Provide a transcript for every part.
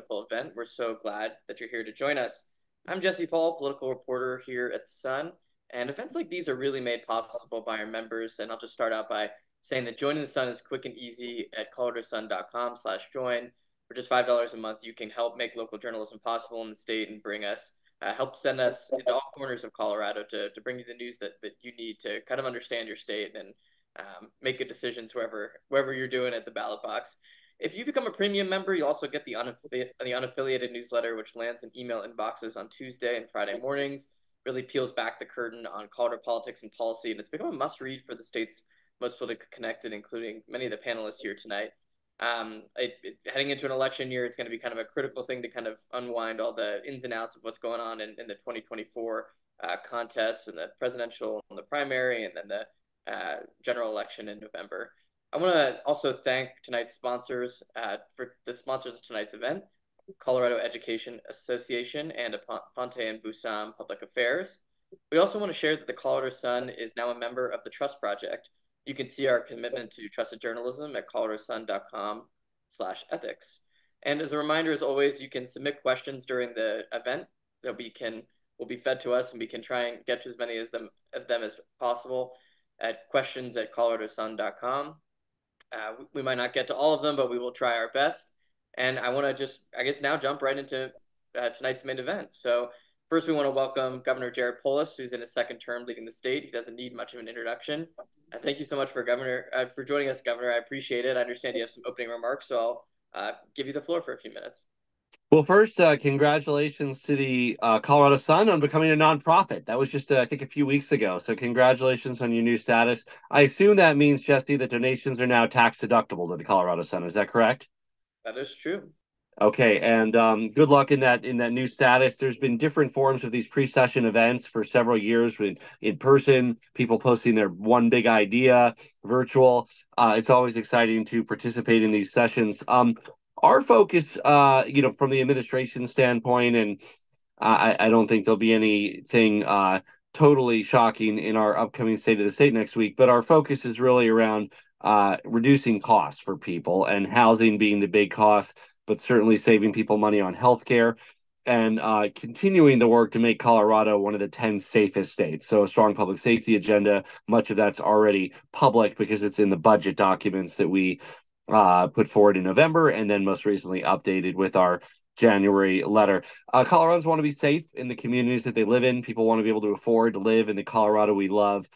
political event. We're so glad that you're here to join us. I'm Jesse Paul, political reporter here at The Sun, and events like these are really made possible by our members. And I'll just start out by saying that joining The Sun is quick and easy at coloradosun.com slash join. For just $5 a month, you can help make local journalism possible in the state and bring us, uh, help send us into all corners of Colorado to, to bring you the news that, that you need to kind of understand your state and um, make good decisions wherever, wherever you're doing at the ballot box. If you become a premium member, you also get the, unaffiliated, the unaffiliated newsletter, which lands in email inboxes on Tuesday and Friday mornings. Really peels back the curtain on Colorado politics and policy, and it's become a must read for the state's most politically connected, including many of the panelists here tonight. Um, it, it, heading into an election year, it's going to be kind of a critical thing to kind of unwind all the ins and outs of what's going on in, in the 2024 uh, contests and the presidential and the primary, and then the uh, general election in November. I want to also thank tonight's sponsors uh, for the sponsors of tonight's event, Colorado Education Association and Aponté and Busam Public Affairs. We also want to share that the Colorado Sun is now a member of the Trust Project. You can see our commitment to trusted journalism at coloradosun.com slash ethics. And as a reminder, as always, you can submit questions during the event that we can will be fed to us and we can try and get to as many as them of them as possible at questions at coloradosun.com. Uh, we, might not get to all of them, but we will try our best. And I want to just, I guess, now jump right into uh, tonight's main event. So, first, we want to welcome Governor Jared Polis, who's in his second term leading the state. He doesn't need much of an introduction. Uh, thank you so much for Governor uh, for joining us, Governor. I appreciate it. I understand you have some opening remarks, so I'll uh, give you the floor for a few minutes. Well, first, uh, congratulations to the uh, Colorado Sun on becoming a nonprofit. That was just, uh, I think, a few weeks ago. So, congratulations on your new status. I assume that means, Jesse, that donations are now tax deductible to the Colorado Sun. Is that correct? That is true. Okay, and um, good luck in that in that new status. There's been different forms of these pre-session events for several years, with in person, people posting their one big idea, virtual. Uh, it's always exciting to participate in these sessions. Um, our focus, uh, you know, from the administration standpoint, and I, I don't think there'll be anything uh, totally shocking in our upcoming State of the State next week, but our focus is really around uh, reducing costs for people and housing being the big cost, but certainly saving people money on healthcare and uh, continuing the work to make Colorado one of the 10 safest states. So, a strong public safety agenda, much of that's already public because it's in the budget documents that we uh, put forward in November, and then most recently updated with our January letter. Uh, Coloradans want to be safe in the communities that they live in. People want to be able to afford to live in the Colorado we love.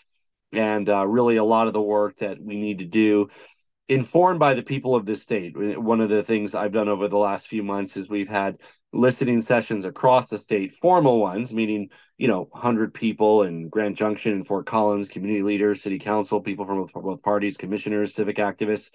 And uh, really, a lot of the work that we need to do, informed by the people of the state. One of the things I've done over the last few months is we've had listening sessions across the state, formal ones, meaning, you know, 100 people in Grand Junction and Fort Collins, community leaders, city council, people from both parties, commissioners, civic activists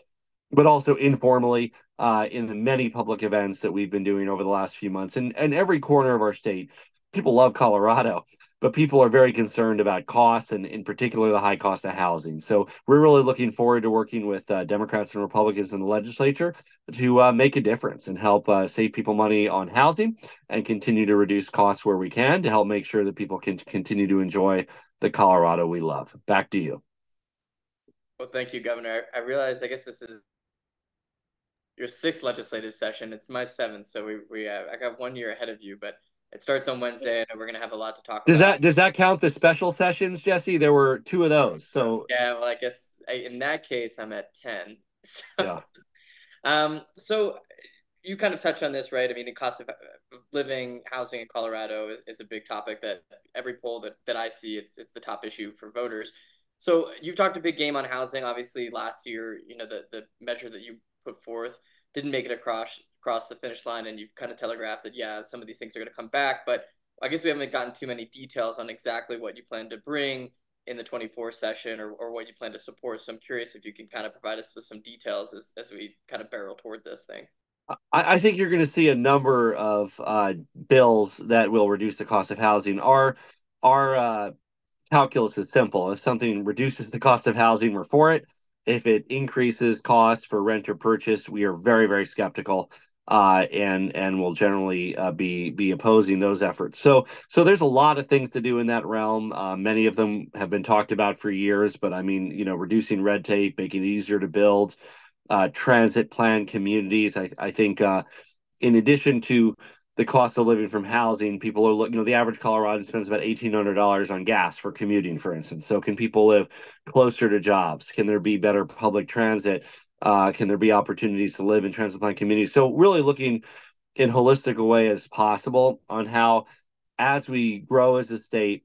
but also informally uh, in the many public events that we've been doing over the last few months. And, and every corner of our state, people love Colorado, but people are very concerned about costs and, in particular, the high cost of housing. So we're really looking forward to working with uh, Democrats and Republicans in the legislature to uh, make a difference and help uh, save people money on housing and continue to reduce costs where we can to help make sure that people can continue to enjoy the Colorado we love. Back to you. Well, thank you, Governor. I realize, I guess this is your sixth legislative session. It's my seventh, so we we have, I got one year ahead of you, but it starts on Wednesday, and we're gonna have a lot to talk does about. that does that count the special sessions, Jesse? There were two of those, so yeah. Well, I guess in that case, I'm at ten. So, yeah. Um. So you kind of touched on this, right? I mean, the cost of living, housing in Colorado is, is a big topic that every poll that, that I see, it's it's the top issue for voters. So you've talked a big game on housing. Obviously, last year, you know, the the measure that you put forth didn't make it across across the finish line, and you've kind of telegraphed that yeah, some of these things are going to come back, but I guess we haven't gotten too many details on exactly what you plan to bring in the 24 session or, or what you plan to support. So I'm curious if you can kind of provide us with some details as, as we kind of barrel toward this thing. I, I think you're going to see a number of uh, bills that will reduce the cost of housing. Our our uh, calculus is simple. If something reduces the cost of housing, we're for it. If it increases costs for rent or purchase, we are very, very skeptical. Uh, and and will generally uh, be be opposing those efforts. So so there's a lot of things to do in that realm. Uh, many of them have been talked about for years, but I mean, you know, reducing red tape, making it easier to build, uh, transit plan communities. I I think uh, in addition to the cost of living from housing, people are looking, you know, the average Coloradan spends about $1,800 on gas for commuting, for instance. So, can people live closer to jobs? Can there be better public transit? Uh, can there be opportunities to live in transit line communities? So, really looking in holistic a way as possible on how, as we grow as a state,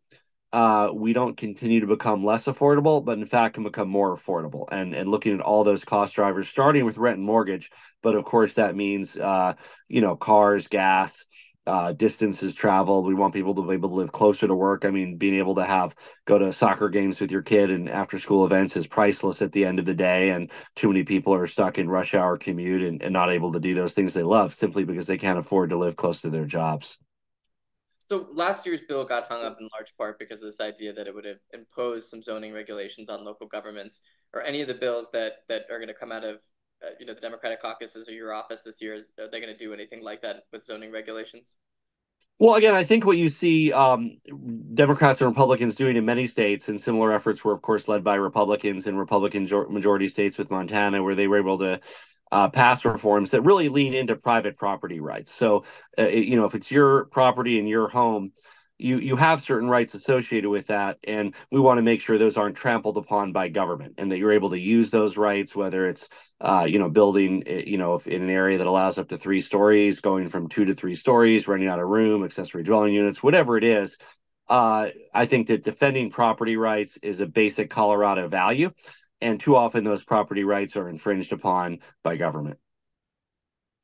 uh, we don't continue to become less affordable, but in fact can become more affordable. And and looking at all those cost drivers, starting with rent and mortgage, but of course that means uh, you know cars, gas, uh, distances traveled. We want people to be able to live closer to work. I mean, being able to have go to soccer games with your kid and after school events is priceless at the end of the day. And too many people are stuck in rush hour commute and, and not able to do those things they love simply because they can't afford to live close to their jobs. So last year's bill got hung up in large part because of this idea that it would have imposed some zoning regulations on local governments. Or any of the bills that that are going to come out of uh, you know the Democratic caucuses or your office this year? Is are they going to do anything like that with zoning regulations? Well, again, I think what you see um, Democrats and Republicans doing in many states, and similar efforts were, of course, led by Republicans in Republican majority states with Montana, where they were able to uh, pass reforms that really lean into private property rights. So, uh, you know, if it's your property and your home, you you have certain rights associated with that and we want to make sure those aren't trampled upon by government and that you're able to use those rights whether it's uh, you know building eh, you know in an area that allows up to three stories going from two to three stories renting out a room accessory dwelling units whatever it is uh, i think that defending property rights is a basic colorado value and too often those property rights are infringed upon by government.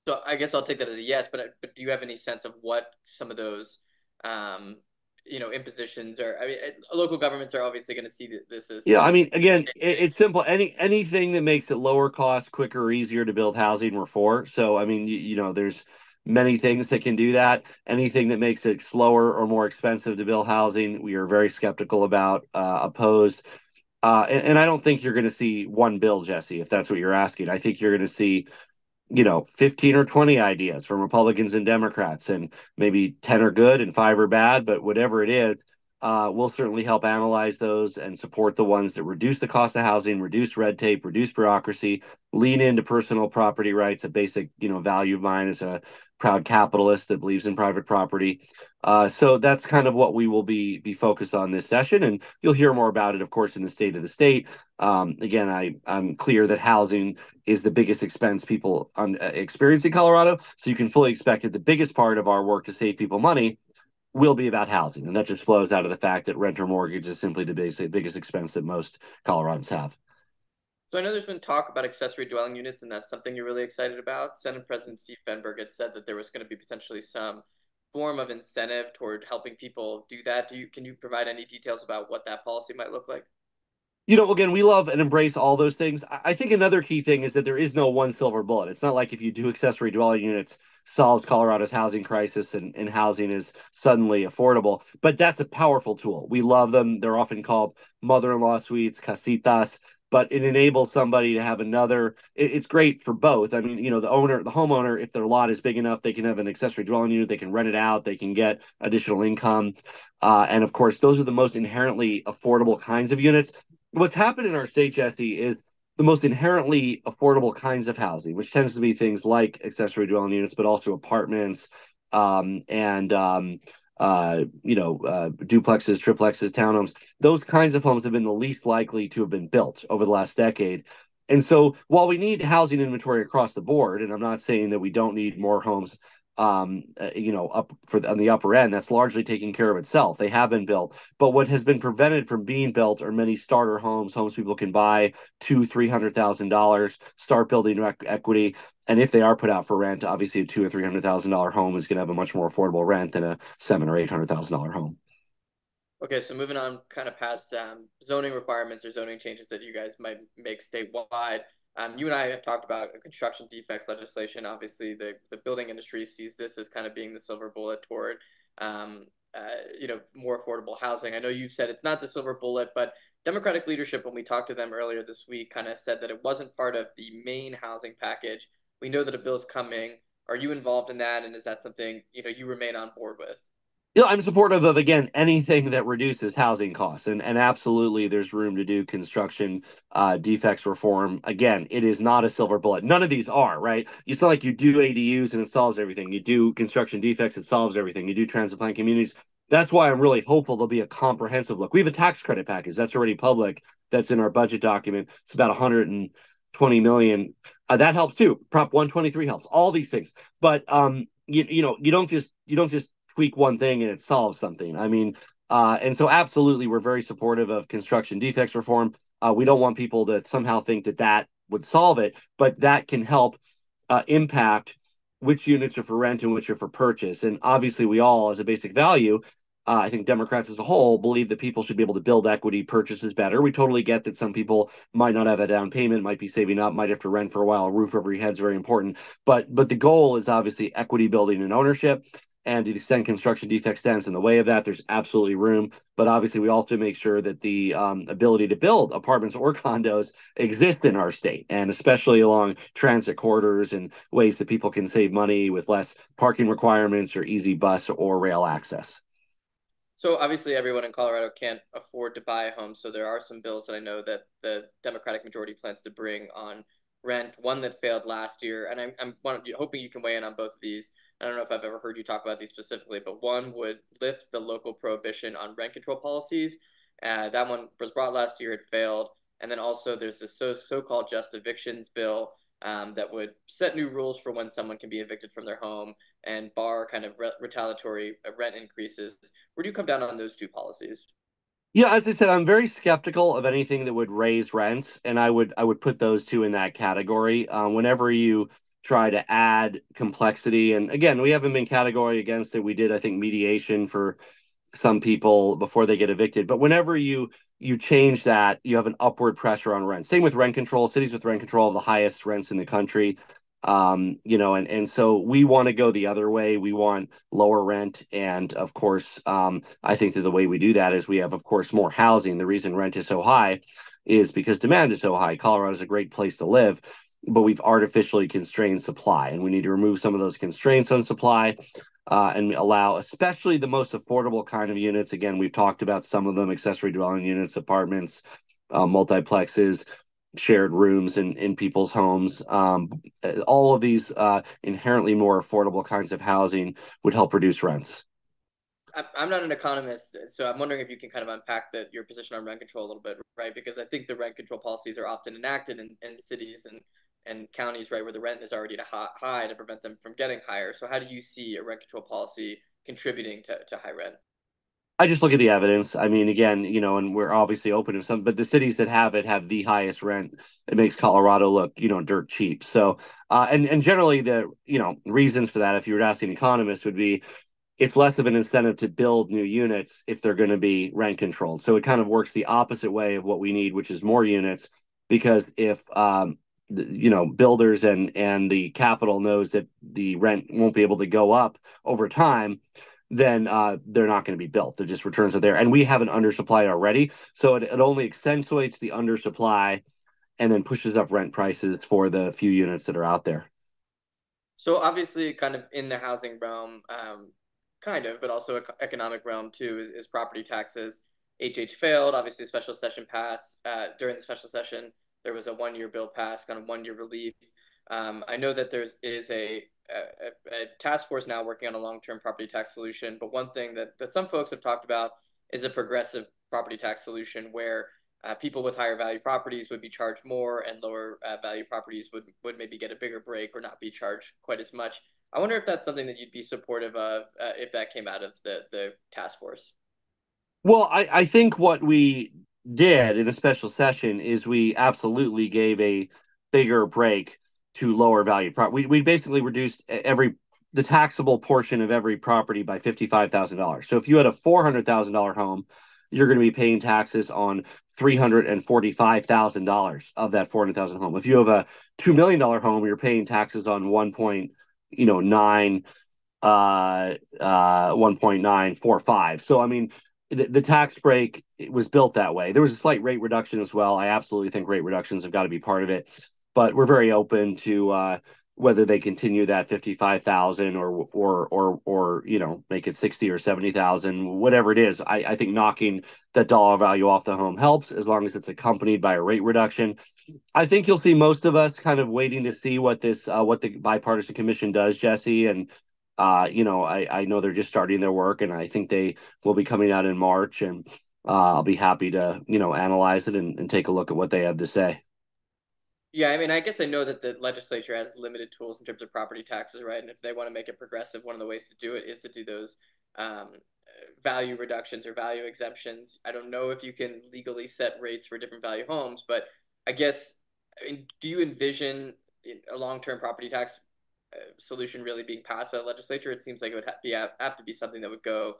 So I guess I'll take that as a yes, but but do you have any sense of what some of those um, you know impositions are? I mean local governments are obviously going to see that this as yeah i mean again it, it's simple. Any anything that makes it lower cost quicker easier to build housing we're for. So i mean you, you know there's many things that can do that. Anything that makes it slower or more expensive to build housing we are very skeptical about uh, opposed uh, and, and, I don't think you're going to see one bill, Jesse, if that's what you're asking. I think you're going to see, you know, 15 or 20 ideas from Republicans and Democrats, and maybe 10 are good and five are bad, but whatever it is, uh, we'll certainly help analyze those and support the ones that reduce the cost of housing, reduce red tape, reduce bureaucracy, lean into personal property rights, a basic, you know, value of mine as a proud capitalist that believes in private property. Uh, so that's kind of what we will be be focused on this session, and you'll hear more about it, of course, in the state of the state. Um, again, I I'm clear that housing is the biggest expense people on, uh, experience in Colorado, so you can fully expect that the biggest part of our work to save people money will be about housing, and that just flows out of the fact that rent or mortgage is simply the biggest biggest expense that most Coloradans have. So I know there's been talk about accessory dwelling units, and that's something you're really excited about. Senate President Steve Fenberg had said that there was going to be potentially some form of incentive toward helping people do that. Do you can you provide any details about what that policy might look like? You know, again, we love and embrace all those things. I think another key thing is that there is no one silver bullet. It's not like if you do accessory dwelling units, solves Colorado's housing crisis and, and housing is suddenly affordable. But that's a powerful tool. We love them. They're often called mother-in-law suites, casitas but it enables somebody to have another it, it's great for both i mean you know the owner the homeowner if their lot is big enough they can have an accessory dwelling unit they can rent it out they can get additional income uh, and of course those are the most inherently affordable kinds of units what's happened in our state jesse is the most inherently affordable kinds of housing which tends to be things like accessory dwelling units but also apartments um, and um, uh, you know, uh, duplexes, triplexes, townhomes. Those kinds of homes have been the least likely to have been built over the last decade. And so, while we need housing inventory across the board, and I'm not saying that we don't need more homes um, uh, you know, up for the, on the upper end, that's largely taking care of itself. They have been built, but what has been prevented from being built are many starter homes, homes people can buy two, three hundred thousand dollars, start building equity, and if they are put out for rent, obviously a two or three hundred thousand dollar home is going to have a much more affordable rent than a seven or eight hundred thousand dollar home. Okay, so moving on, kind of past um, zoning requirements or zoning changes that you guys might make statewide. Um, you and I have talked about construction defects legislation. Obviously, the, the building industry sees this as kind of being the silver bullet toward, um, uh, you know, more affordable housing. I know you've said it's not the silver bullet, but Democratic leadership, when we talked to them earlier this week, kind of said that it wasn't part of the main housing package. We know that a bill's coming. Are you involved in that, and is that something you know you remain on board with? Yeah, I'm supportive of again anything that reduces housing costs, and and absolutely, there's room to do construction uh, defects reform. Again, it is not a silver bullet. None of these are right. It's not like you do ADUs and it solves everything. You do construction defects, it solves everything. You do transit plan communities. That's why I'm really hopeful there'll be a comprehensive look. We have a tax credit package that's already public. That's in our budget document. It's about 120 million. Uh, that helps too. Prop 123 helps. All these things, but um, you you know you don't just you don't just tweak one thing and it solves something. I mean, uh, and so absolutely, we're very supportive of construction defects reform. Uh, we don't want people to somehow think that that would solve it, but that can help uh, impact which units are for rent and which are for purchase. And obviously, we all, as a basic value, uh, I think Democrats as a whole believe that people should be able to build equity purchases better. We totally get that some people might not have a down payment, might be saving up, might have to rent for a while. A roof over your head is very important, but but the goal is obviously equity building and ownership. And to the extent construction defect stands in the way of that, there's absolutely room. But obviously, we also make sure that the um, ability to build apartments or condos exists in our state, and especially along transit corridors and ways that people can save money with less parking requirements or easy bus or rail access. So obviously, everyone in Colorado can't afford to buy a home. So there are some bills that I know that the Democratic majority plans to bring on rent. One that failed last year, and I'm, I'm hoping you can weigh in on both of these. I don't know if I've ever heard you talk about these specifically, but one would lift the local prohibition on rent control policies. Uh, that one was brought last year, it failed. And then also there's this so so-called just evictions bill um, that would set new rules for when someone can be evicted from their home and bar kind of re- retaliatory uh, rent increases. Where do you come down on those two policies? Yeah, as I said, I'm very skeptical of anything that would raise rents, and I would I would put those two in that category. Um, whenever you try to add complexity. And again, we haven't been category against it. We did, I think, mediation for some people before they get evicted. But whenever you you change that, you have an upward pressure on rent. Same with rent control. Cities with rent control have the highest rents in the country. Um, you know, and and so we want to go the other way. We want lower rent, and of course, um, I think that the way we do that is we have, of course, more housing. The reason rent is so high is because demand is so high. Colorado is a great place to live but we've artificially constrained supply, and we need to remove some of those constraints on supply. Uh, and allow especially the most affordable kind of units. Again, we've talked about some of them accessory dwelling units, apartments, uh, multiplexes, shared rooms in, in people's homes. Um, all of these uh, inherently more affordable kinds of housing would help reduce rents. I'm not an economist, so I'm wondering if you can kind of unpack the, your position on rent control a little bit, right? Because I think the rent control policies are often enacted in, in cities and and counties, right, where the rent is already high to prevent them from getting higher. So how do you see a rent control policy contributing to, to high rent? I just look at the evidence. I mean, again, you know, and we're obviously open to some, but the cities that have it have the highest rent. It makes Colorado look, you know, dirt cheap. So, uh, and and generally the, you know, reasons for that, if you were asking economists, would be it's less of an incentive to build new units if they're going to be rent controlled. So it kind of works the opposite way of what we need, which is more units. Because if um, you know builders and and the capital knows that the rent won't be able to go up over time then uh, they're not going to be built. The just returns are there. And we have an undersupply already. So it, it only accentuates the undersupply and then pushes up rent prices for the few units that are out there. So obviously kind of in the housing realm um, kind of but also economic realm too is, is property taxes. Hh failed obviously special session passed uh, during the special session there was a one year bill passed, kind of one year relief. Um, I know that there's is a, a, a task force now working on a long term property tax solution, but one thing that, that some folks have talked about is a progressive property tax solution where uh, people with higher value properties would be charged more and lower uh, value properties would, would maybe get a bigger break or not be charged quite as much. I wonder if that's something that you'd be supportive of uh, if that came out of the, the task force. Well, I, I think what we did in a special session is we absolutely gave a bigger break to lower value property. We, we basically reduced every the taxable portion of every property by $55,000. So if you had a $400,000 home, you're going to be paying taxes on $345,000 of that 400,000 home. If you have a $2 million home, you're paying taxes on 1. Point, you know, 9 uh uh 1.945. So I mean, the, the tax break was built that way. There was a slight rate reduction as well. I absolutely think rate reductions have got to be part of it, but we're very open to uh, whether they continue that 55,000 or or or or you know make it 60 or 70,000 whatever it is I, I think knocking that dollar value off the home helps as long as it's accompanied by a rate reduction I think you'll see most of us kind of waiting to see what this uh, what the bipartisan commission does Jesse and uh, you know I I know they're just starting their work and I think they will be coming out in March and uh, I'll be happy to you know analyze it and, and take a look at what they have to say yeah, I mean, I guess I know that the legislature has limited tools in terms of property taxes, right? And if they want to make it progressive, one of the ways to do it is to do those um, value reductions or value exemptions. I don't know if you can legally set rates for different value homes, but I guess, I mean, do you envision a long-term property tax solution really being passed by the legislature? It seems like it would have, be, have to be something that would go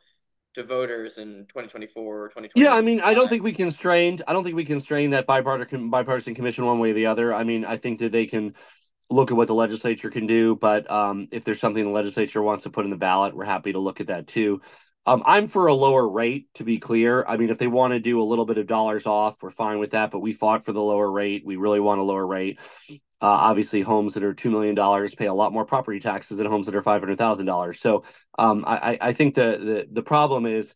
to voters in 2024 or 2020. Yeah, I mean, I don't think we constrained. I don't think we constrain that bipartisan bipartisan commission one way or the other. I mean, I think that they can look at what the legislature can do, but um, if there's something the legislature wants to put in the ballot, we're happy to look at that too. Um, I'm for a lower rate, to be clear. I mean, if they want to do a little bit of dollars off, we're fine with that. But we fought for the lower rate. We really want a lower rate. Uh, obviously, homes that are two million dollars pay a lot more property taxes than homes that are five hundred thousand dollars. So, um, I, I think the, the the problem is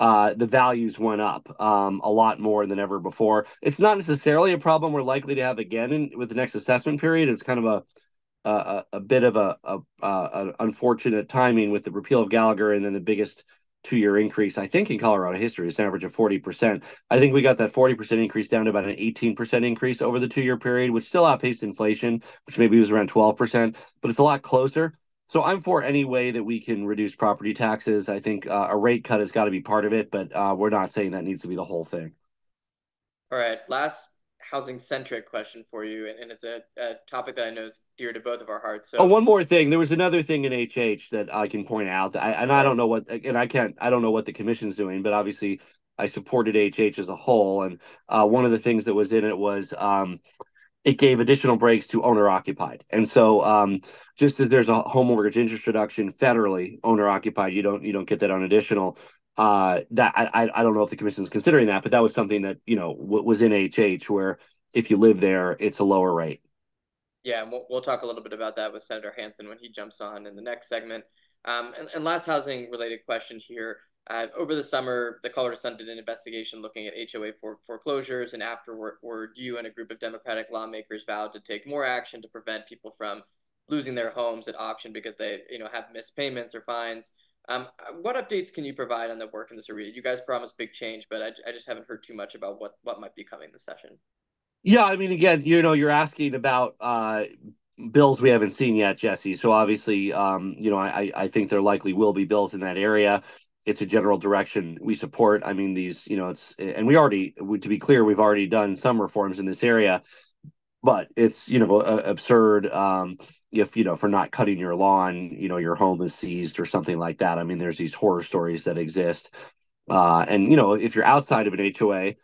uh, the values went up um, a lot more than ever before. It's not necessarily a problem we're likely to have again in, with the next assessment period. It's kind of a a, a bit of a, a, a, unfortunate timing with the repeal of Gallagher and then the biggest two year increase, I think, in Colorado history. It's an average of 40%. I think we got that 40% increase down to about an 18% increase over the two year period, which still outpaced inflation, which maybe was around 12%, but it's a lot closer. So I'm for any way that we can reduce property taxes. I think uh, a rate cut has got to be part of it, but uh, we're not saying that needs to be the whole thing. All right. Last housing centric question for you, and, and it's a, a, topic that I know is dear to both of our hearts. So, oh, one more thing. There was another thing in HH that I can point out. I, and I don't know what, and I can't, I don't know what the commission's doing, but obviously I supported HH as a whole. And uh, one of the things that was in it was um, it gave additional breaks to owner occupied. And so um, just as there's a home mortgage interest reduction federally owner occupied, you don't you don't get that on additional uh, that I I don't know if the commission is considering that, but that was something that you know was in HH where if you live there, it's a lower rate. Yeah, and we'll, we'll talk a little bit about that with Senator Hansen when he jumps on in the next segment. Um, and, and last housing related question here. Uh, over the summer, the Colorado Sun did an investigation looking at HOA for, foreclosures, and afterward, you and a group of Democratic lawmakers vowed to take more action to prevent people from losing their homes at auction because they, you know, have missed payments or fines. Um, what updates can you provide on the work in this area? You guys promised big change, but I, I just haven't heard too much about what what might be coming this session. Yeah, I mean, again, you know, you're asking about uh, bills we haven't seen yet, Jesse. So obviously, um, you know, I I think there likely will be bills in that area. It's a general direction we support. I mean, these, you know, it's and we already, to be clear, we've already done some reforms in this area, but it's you know absurd. Um, if you know for not cutting your lawn you know your home is seized or something like that i mean there's these horror stories that exist uh, and you know if you're outside of an hoa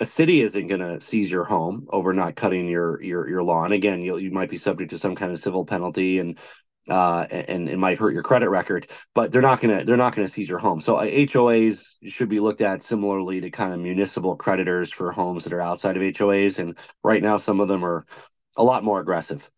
a city isn't going to seize your home over not cutting your your your lawn again you you might be subject to some kind of civil penalty and uh, and it might hurt your credit record, but they're not gonna they're not gonna seize your home. So uh, HOAs should be looked at similarly to kind of municipal creditors for homes that are outside of HOAs, and right now some of them are a lot more aggressive.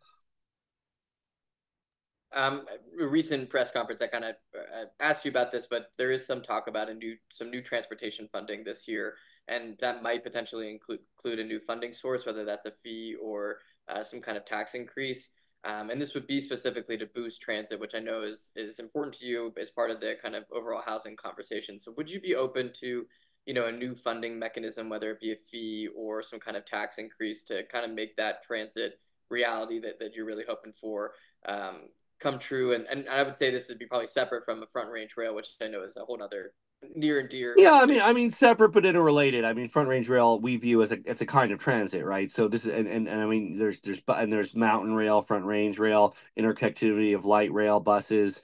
Um, a recent press conference, I kind of uh, asked you about this, but there is some talk about a new some new transportation funding this year, and that might potentially include include a new funding source, whether that's a fee or uh, some kind of tax increase. Um, and this would be specifically to boost transit, which I know is is important to you as part of the kind of overall housing conversation. So, would you be open to, you know, a new funding mechanism, whether it be a fee or some kind of tax increase, to kind of make that transit reality that that you're really hoping for? Um, come true. And, and I would say this would be probably separate from the front range rail, which I know is a whole other near and dear. Yeah, I mean, I mean, separate but interrelated. I mean, front range rail we view as a it's a kind of transit, right? So this is and, and, and I mean, there's there's and there's mountain rail, front range rail, interconnectivity of light rail buses.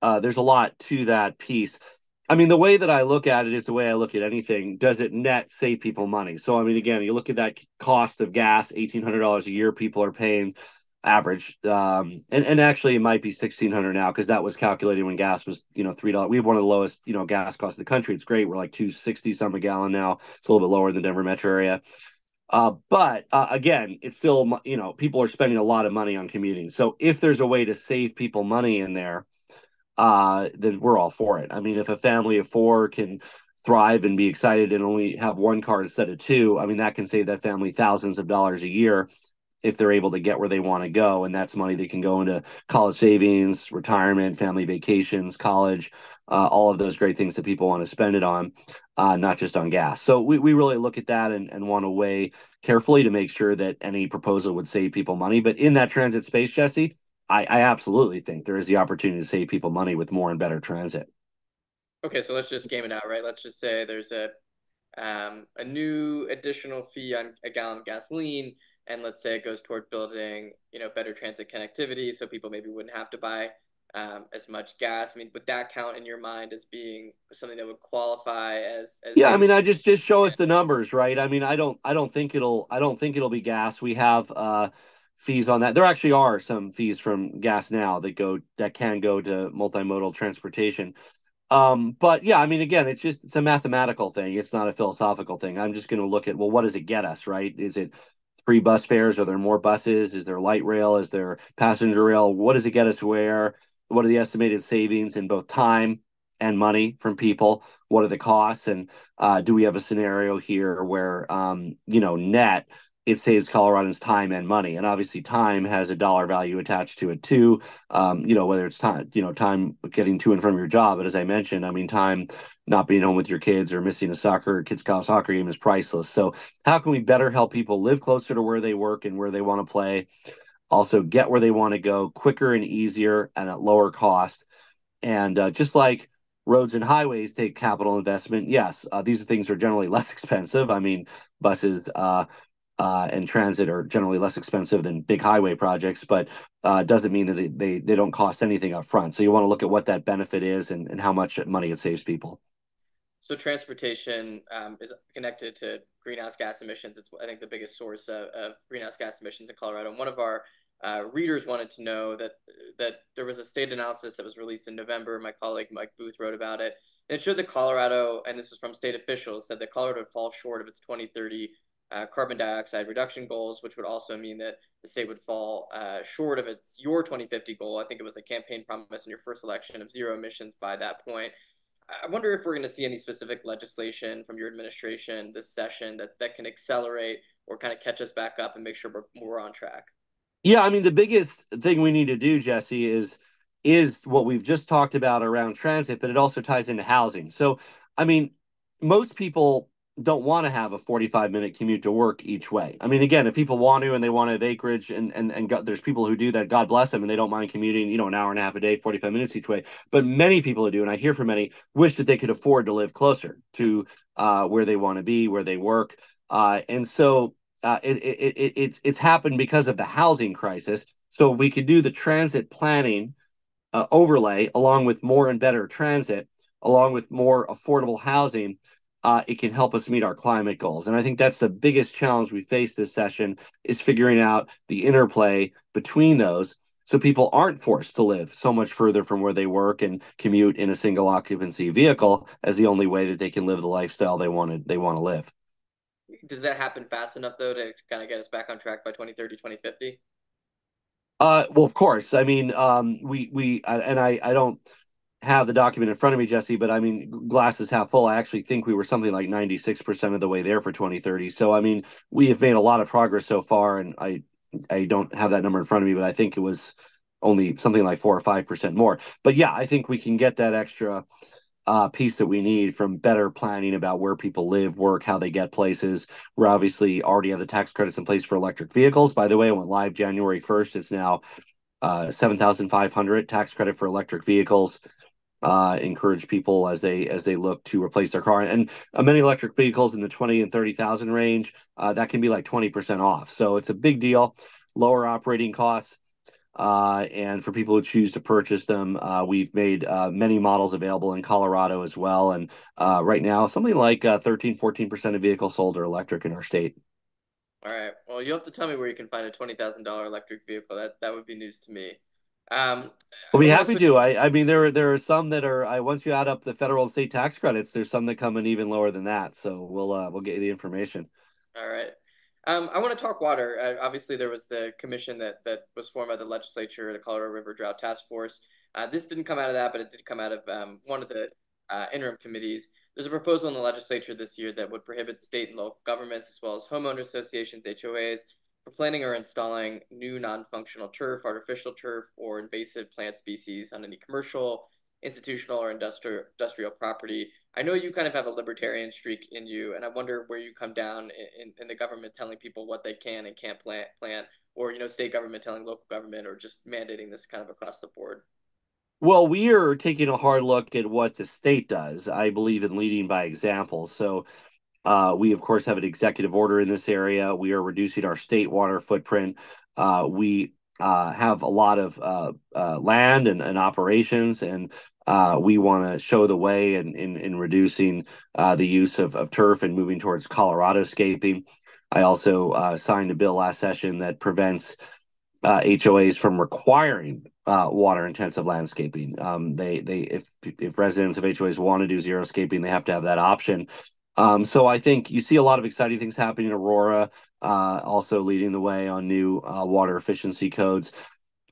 Uh, there's a lot to that piece. I mean, the way that I look at it is the way I look at anything. Does it net save people money? So, I mean, again, you look at that cost of gas, eighteen hundred dollars a year people are paying average. Um, and, and actually it might be 1600 now because that was calculated when gas was, you know, $3. We have one of the lowest, you know, gas costs in the country. It's great. We're like 260 some a gallon now. It's a little bit lower than Denver metro area. Uh, but uh, again, it's still you know people are spending a lot of money on commuting. So if there's a way to save people money in there, uh, then we're all for it. I mean, if a family of four can thrive and be excited and only have one car instead of two, I mean that can save that family thousands of dollars a year if they're able to get where they want to go. And that's money that can go into college savings, retirement, family vacations, college, uh, all of those great things that people want to spend it on, uh, not just on gas. So we, we really look at that and, and want to weigh carefully to make sure that any proposal would save people money. But in that transit space, Jesse, I, I absolutely think there is the opportunity to save people money with more and better transit. Okay, so let's just game it out, right? Let's just say there's a um, a new additional fee on a gallon of gasoline and let's say it goes toward building you know better transit connectivity so people maybe wouldn't have to buy um, as much gas i mean would that count in your mind as being something that would qualify as, as yeah i mean i just just show us the numbers right i mean i don't i don't think it'll i don't think it'll be gas we have uh fees on that there actually are some fees from gas now that go that can go to multimodal transportation um, but yeah, I mean, again, it's just it's a mathematical thing. It's not a philosophical thing. I'm just going to look at well, what does it get us, right? Is it free bus fares? Are there more buses? Is there light rail? Is there passenger rail? What does it get us where? What are the estimated savings in both time and money from people? What are the costs? And uh, do we have a scenario here where, um, you know, net it saves Coloradans time and money. And obviously, time has a dollar value attached to it too. Um, you know, whether it's time, you know, time getting to and from your job. But as I mentioned, I mean, time not being home with your kids or missing a soccer kids soccer game is priceless. So, how can we better help people live closer to where they work and where they want to play? Also, get where they want to go quicker and easier and at lower cost. And uh, just like roads and highways take capital investment, yes, uh, these things are generally less expensive. I mean, buses. Uh, uh, and transit are generally less expensive than big highway projects, but uh, doesn't mean that they, they, they don't cost anything up front. So you want to look at what that benefit is and, and how much money it saves people. So transportation um, is connected to greenhouse gas emissions. It's I think the biggest source of, of greenhouse gas emissions in Colorado. And one of our uh, readers wanted to know that that there was a state analysis that was released in November. My colleague Mike Booth wrote about it, and it showed that Colorado, and this was from state officials, said that Colorado would fall short of its 2030 uh, carbon dioxide reduction goals, which would also mean that the state would fall uh, short of its your 2050 goal. I think it was a campaign promise in your first election of zero emissions by that point. I wonder if we're going to see any specific legislation from your administration this session that, that can accelerate or kind of catch us back up and make sure we're, we're on track. Yeah, I mean the biggest thing we need to do, Jesse, is is what we've just talked about around transit, but it also ties into housing. So, I mean, most people don't want to have a 45 minute commute to work each way. I mean, again, if people want to and they want to have acreage and, and, and there's people who do that, God bless them, and they don't mind commuting, you know, an hour and a half a day, 45 minutes each way. But many people who do, and I hear from many, wish that they could afford to live closer to uh, where they want to be, where they work. Uh, and so uh, it, it, it, it's, it's happened because of the housing crisis. So we could do the transit planning uh, overlay along with more and better transit, along with more affordable housing uh, it can help us meet our climate goals. And I think that's the biggest challenge we face this session is figuring out the interplay between those so people aren't forced to live so much further from where they work and commute in a single occupancy vehicle as the only way that they can live the lifestyle they want to they want to live. Does that happen fast enough though to kind of get us back on track by 2030 2050? Uh, well, of course. I mean, um, we we and I I don't have the document in front of me, Jesse, but I mean, glasses half full. I actually think we were something like 96% of the way there for 2030. So, I mean, we have made a lot of progress so far, and I I don't have that number in front of me, but I think it was only something like four or five percent more. But yeah, I think we can get that extra uh, piece that we need from better planning about where people live, work, how they get places. We're obviously already have the tax credits in place for electric vehicles. By the way, it went live January 1st. It's now uh, 7,500 tax credit for electric vehicles uh, encourage people as they as they look to replace their car. And uh, many electric vehicles in the twenty and thirty thousand range, uh, that can be like twenty percent off. So it's a big deal. Lower operating costs. Uh, and for people who choose to purchase them, uh, we've made uh, many models available in Colorado as well. And right now, something like 13, 14% of vehicles sold are electric in our state. All right. Well, you have to tell me where you can find a $20,000 electric vehicle. That that would be news to me. Um, we'll be happy to. I, I mean, there there are some that are. I once you add up the federal and state tax credits, there's some that come in even lower than that. So we'll uh, we'll get you the information. All right. Um, I want to talk water. Uh, obviously, there was the commission that that was formed by the legislature, the Colorado River Drought Task Force. Uh, this didn't come out of that, but it did come out of um, one of the uh, interim committees. There's a proposal in the legislature this year that would prohibit state and local governments, as well as homeowner associations, HOAs, for planting or installing new non-functional turf, artificial turf, or invasive plant species on any commercial, institutional, or industrial industrial property. I know you kind of have a libertarian streak in you, and I wonder where you come down in, in the government telling people what they can and can't plant, plant, or you know, state government telling local government, or just mandating this kind of across the board. Well, we are taking a hard look at what the state does. I believe in leading by example. So, uh, we of course have an executive order in this area. We are reducing our state water footprint. Uh, we uh, have a lot of uh, uh, land and, and, operations, and uh, we want to show the way in in, in reducing the use of, of turf and moving towards Colorado scaping. I also signed a bill last session that prevents HOAs from requiring uh, water intensive landscaping. Um, they they if if residents of HOAs want to do xeriscaping, they have to have that option. Um, so I think you see a lot of exciting things happening in Aurora, uh, also leading the way on new uh, water efficiency codes.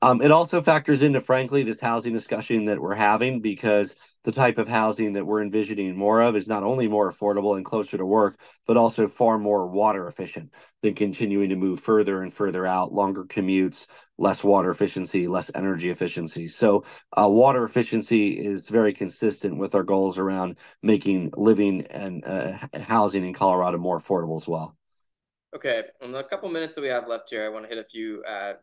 Um, it also factors into, frankly, this housing discussion that we're having because the type of housing that we're envisioning more of is not only more affordable and closer to work, but also far more water efficient than continuing to move further and further out, longer commutes, less water efficiency, less energy efficiency. So, uh, water efficiency is very consistent with our goals around making living and uh, housing in Colorado more affordable as well. Okay, in the couple minutes that we have left here, I want to hit a few uh,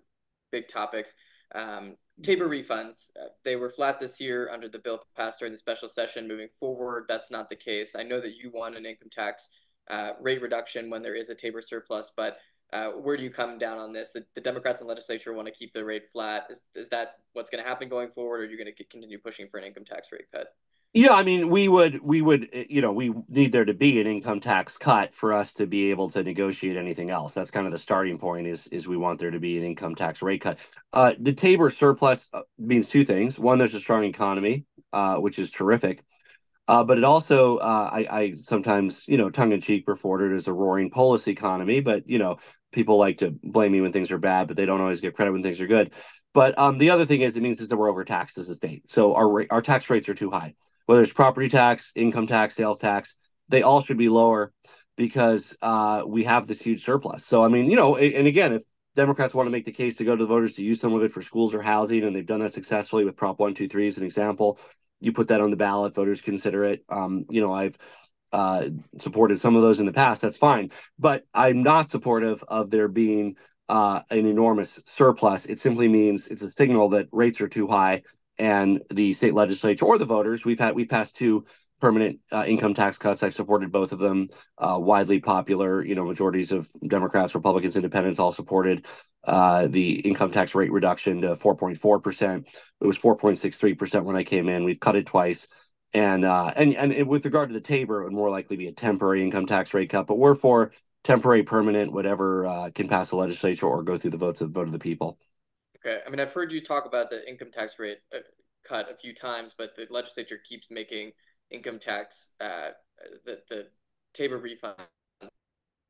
big topics. Um, Tabor refunds, uh, they were flat this year under the bill passed during the special session. Moving forward, that's not the case. I know that you want an income tax uh, rate reduction when there is a Tabor surplus, but uh, where do you come down on this? The, the Democrats in legislature want to keep the rate flat. Is, is that what's going to happen going forward, or are you going to continue pushing for an income tax rate cut? Yeah, I mean, we would, we would, eh, you know, we need there to be an income tax cut for us to be able to negotiate anything else. That's kind of the starting point. Is is we want there to be an income tax rate cut. Uh, the Tabor surplus uh, means two things. One, there's a strong economy, uh, which is terrific. Uh, but it also, uh, I, I sometimes, you know, tongue in cheek refer to it as a roaring Polis economy. But you know, people like to blame me when things are bad, but they don't always get credit when things are good. But um, the other thing is, it means is that we're overtaxed as a state, so our our tax rates are too high whether it's property tax, income tax, sales tax, they all should be lower because uh, we have this huge surplus. So, I mean, you know, and again, if Democrats want to make the case to go to the voters to use some of it for schools or housing, and they've done that successfully with Prop 123 as an example, you put that on the ballot, voters consider it. Um, you know, I've uh, supported some of those in the past. That's fine. But I'm not supportive of there being uh, an enormous surplus. It simply means it's a signal that rates are too high and the state legislature or the voters. We've had we passed two permanent uh, income tax cuts. I supported both of them. Uh, widely popular, you know, majorities of Democrats, Republicans, Independents all supported uh, the income tax rate reduction to 4.4 percent. It was 4.63 percent when I came in. We've cut it twice. And, uh, and and with regard to the Tabor, it would more likely be a temporary income tax rate cut. But we're for temporary, permanent, whatever uh, can pass the legislature or go through the votes of the vote of the people. Okay. I mean, I've heard you talk about the income tax rate uh, cut a few times, but the legislature keeps making income tax uh, the the Tabor refund.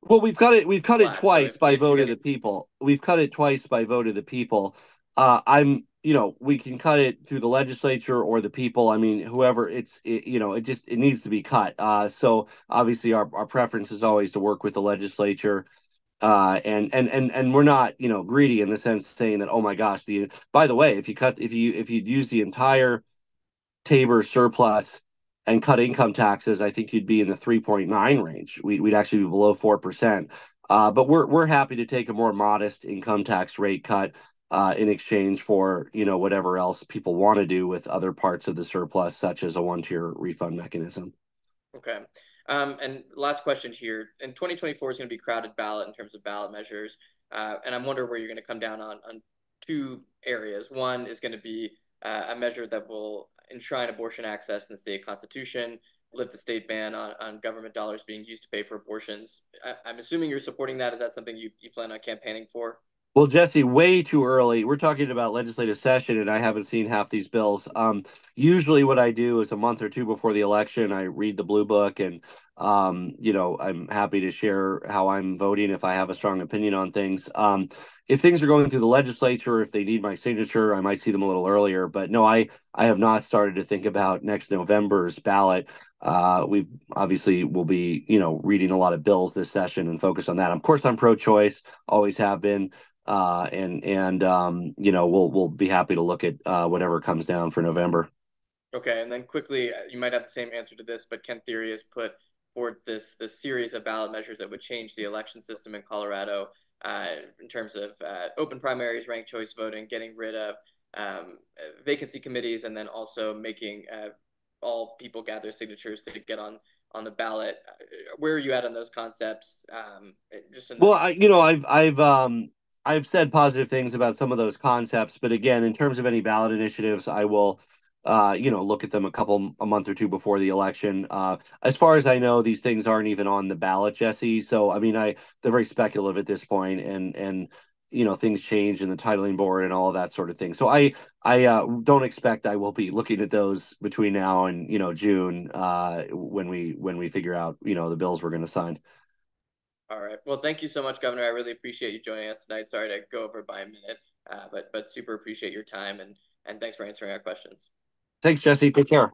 Well, we've cut it. We've cut it twice so by vote of the people. We've cut it twice by vote of the people. Uh, I'm, you know, we can cut it through the legislature or the people. I mean, whoever it's, it, you know, it just it needs to be cut. Uh, so obviously, our our preference is always to work with the legislature uh, and and and and we're not you know greedy in the sense saying that oh my gosh the by the way if you cut if you if you use the entire Tabor surplus and cut income taxes I think you'd be in the 3.9 range we'd, we'd actually be below four percent uh, but we're we're happy to take a more modest income tax rate cut uh, in exchange for you know whatever else people want to do with other parts of the surplus such as a one tier refund mechanism. Okay. Um, and last question here. In 2024 is going to be crowded ballot in terms of ballot measures. Uh, and I'm wondering where you're going to come down on, on two areas. One is going to be uh, a measure that will enshrine abortion access in the state constitution, lift the state ban on, on government dollars being used to pay for abortions. I, am assuming you're supporting that. Is that something you, you plan on campaigning for? Well, Jesse, way too early. We're talking about legislative session, and I haven't seen half these bills. Um, usually, what I do is a month or two before the election, I read the blue book and um, you know, I'm happy to share how I'm voting if I have a strong opinion on things. Um, if things are going through the legislature, if they need my signature, I might see them a little earlier. But no, I I have not started to think about next November's ballot. Uh, we obviously will be, you know, reading a lot of bills this session and focus on that. Of course, I'm pro-choice, always have been, uh, and and um, you know, we'll we'll be happy to look at uh, whatever comes down for November. Okay, and then quickly, you might have the same answer to this, but Kent Thiry has put forward this this series of ballot measures that would change the election system in Colorado uh, in terms of uh, open primaries, ranked choice voting, getting rid of um, vacancy committees, and then also making uh, all people gather signatures to get on on the ballot. Uh, where are you at on those concepts? Um, just well, I, you know, I've I've um, I've said positive things about some of those concepts, but again, in terms of any ballot initiatives, I will uh, you know, look at them a couple a month or two before the election. Uh, as far as I know, these things aren't even on the ballot, Jesse. So I mean, I they're very speculative at this point, and and you know things change in the titling board and all that sort of thing. So I I uh, don't expect I will be looking at those between now and you know June uh, when we when we figure out you know the bills we're going to sign. All right. Well, thank you so much, Governor. I really appreciate you joining us tonight. Sorry to go over by a minute, uh, but but super appreciate your time and and thanks for answering our questions. Thanks, Jesse. Take care.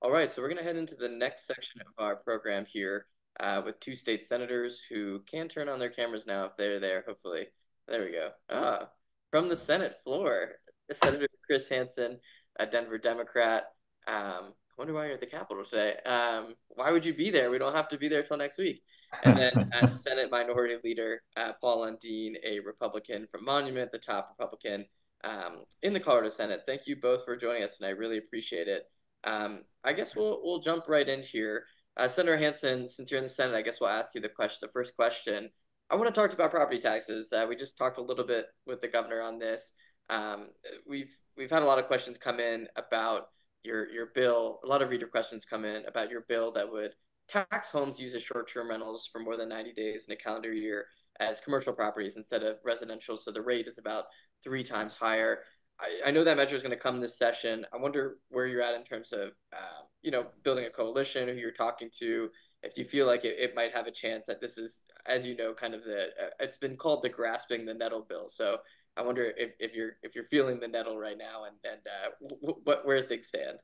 All right, so we're going to head into the next section of our program here uh, with two state senators who can turn on their cameras now if they're there, hopefully. There we go. Ah, from the Senate floor, Senator Chris Hansen, a Denver Democrat. Um, wonder why you're at the Capitol today. Um, why would you be there? We don't have to be there till next week. And then as Senate Minority Leader uh, Paul Lundeen, a Republican from Monument, the top Republican um, in the Colorado Senate. Thank you both for joining us, and I really appreciate it. Um, I guess we'll we'll jump right in here. Uh, Senator Hansen, since you're in the Senate, I guess we'll ask you the question. The first question. I want to talk about property taxes. Uh, we just talked a little bit with the governor on this. Um, we've we've had a lot of questions come in about your your bill. A lot of reader questions come in about your bill that would tax homes as short-term rentals for more than 90 days in a calendar year as commercial properties instead of residential. So the rate is about three times higher. I, I know that measure is going to come this session. I wonder where you're at in terms of, uh, you know, building a coalition, who you're talking to, if you feel like it, it might have a chance that this is, as you know, kind of the, uh, it's been called the grasping the nettle bill. So I wonder if, if you're if you're feeling the nettle right now and and uh, w- w- where things stand.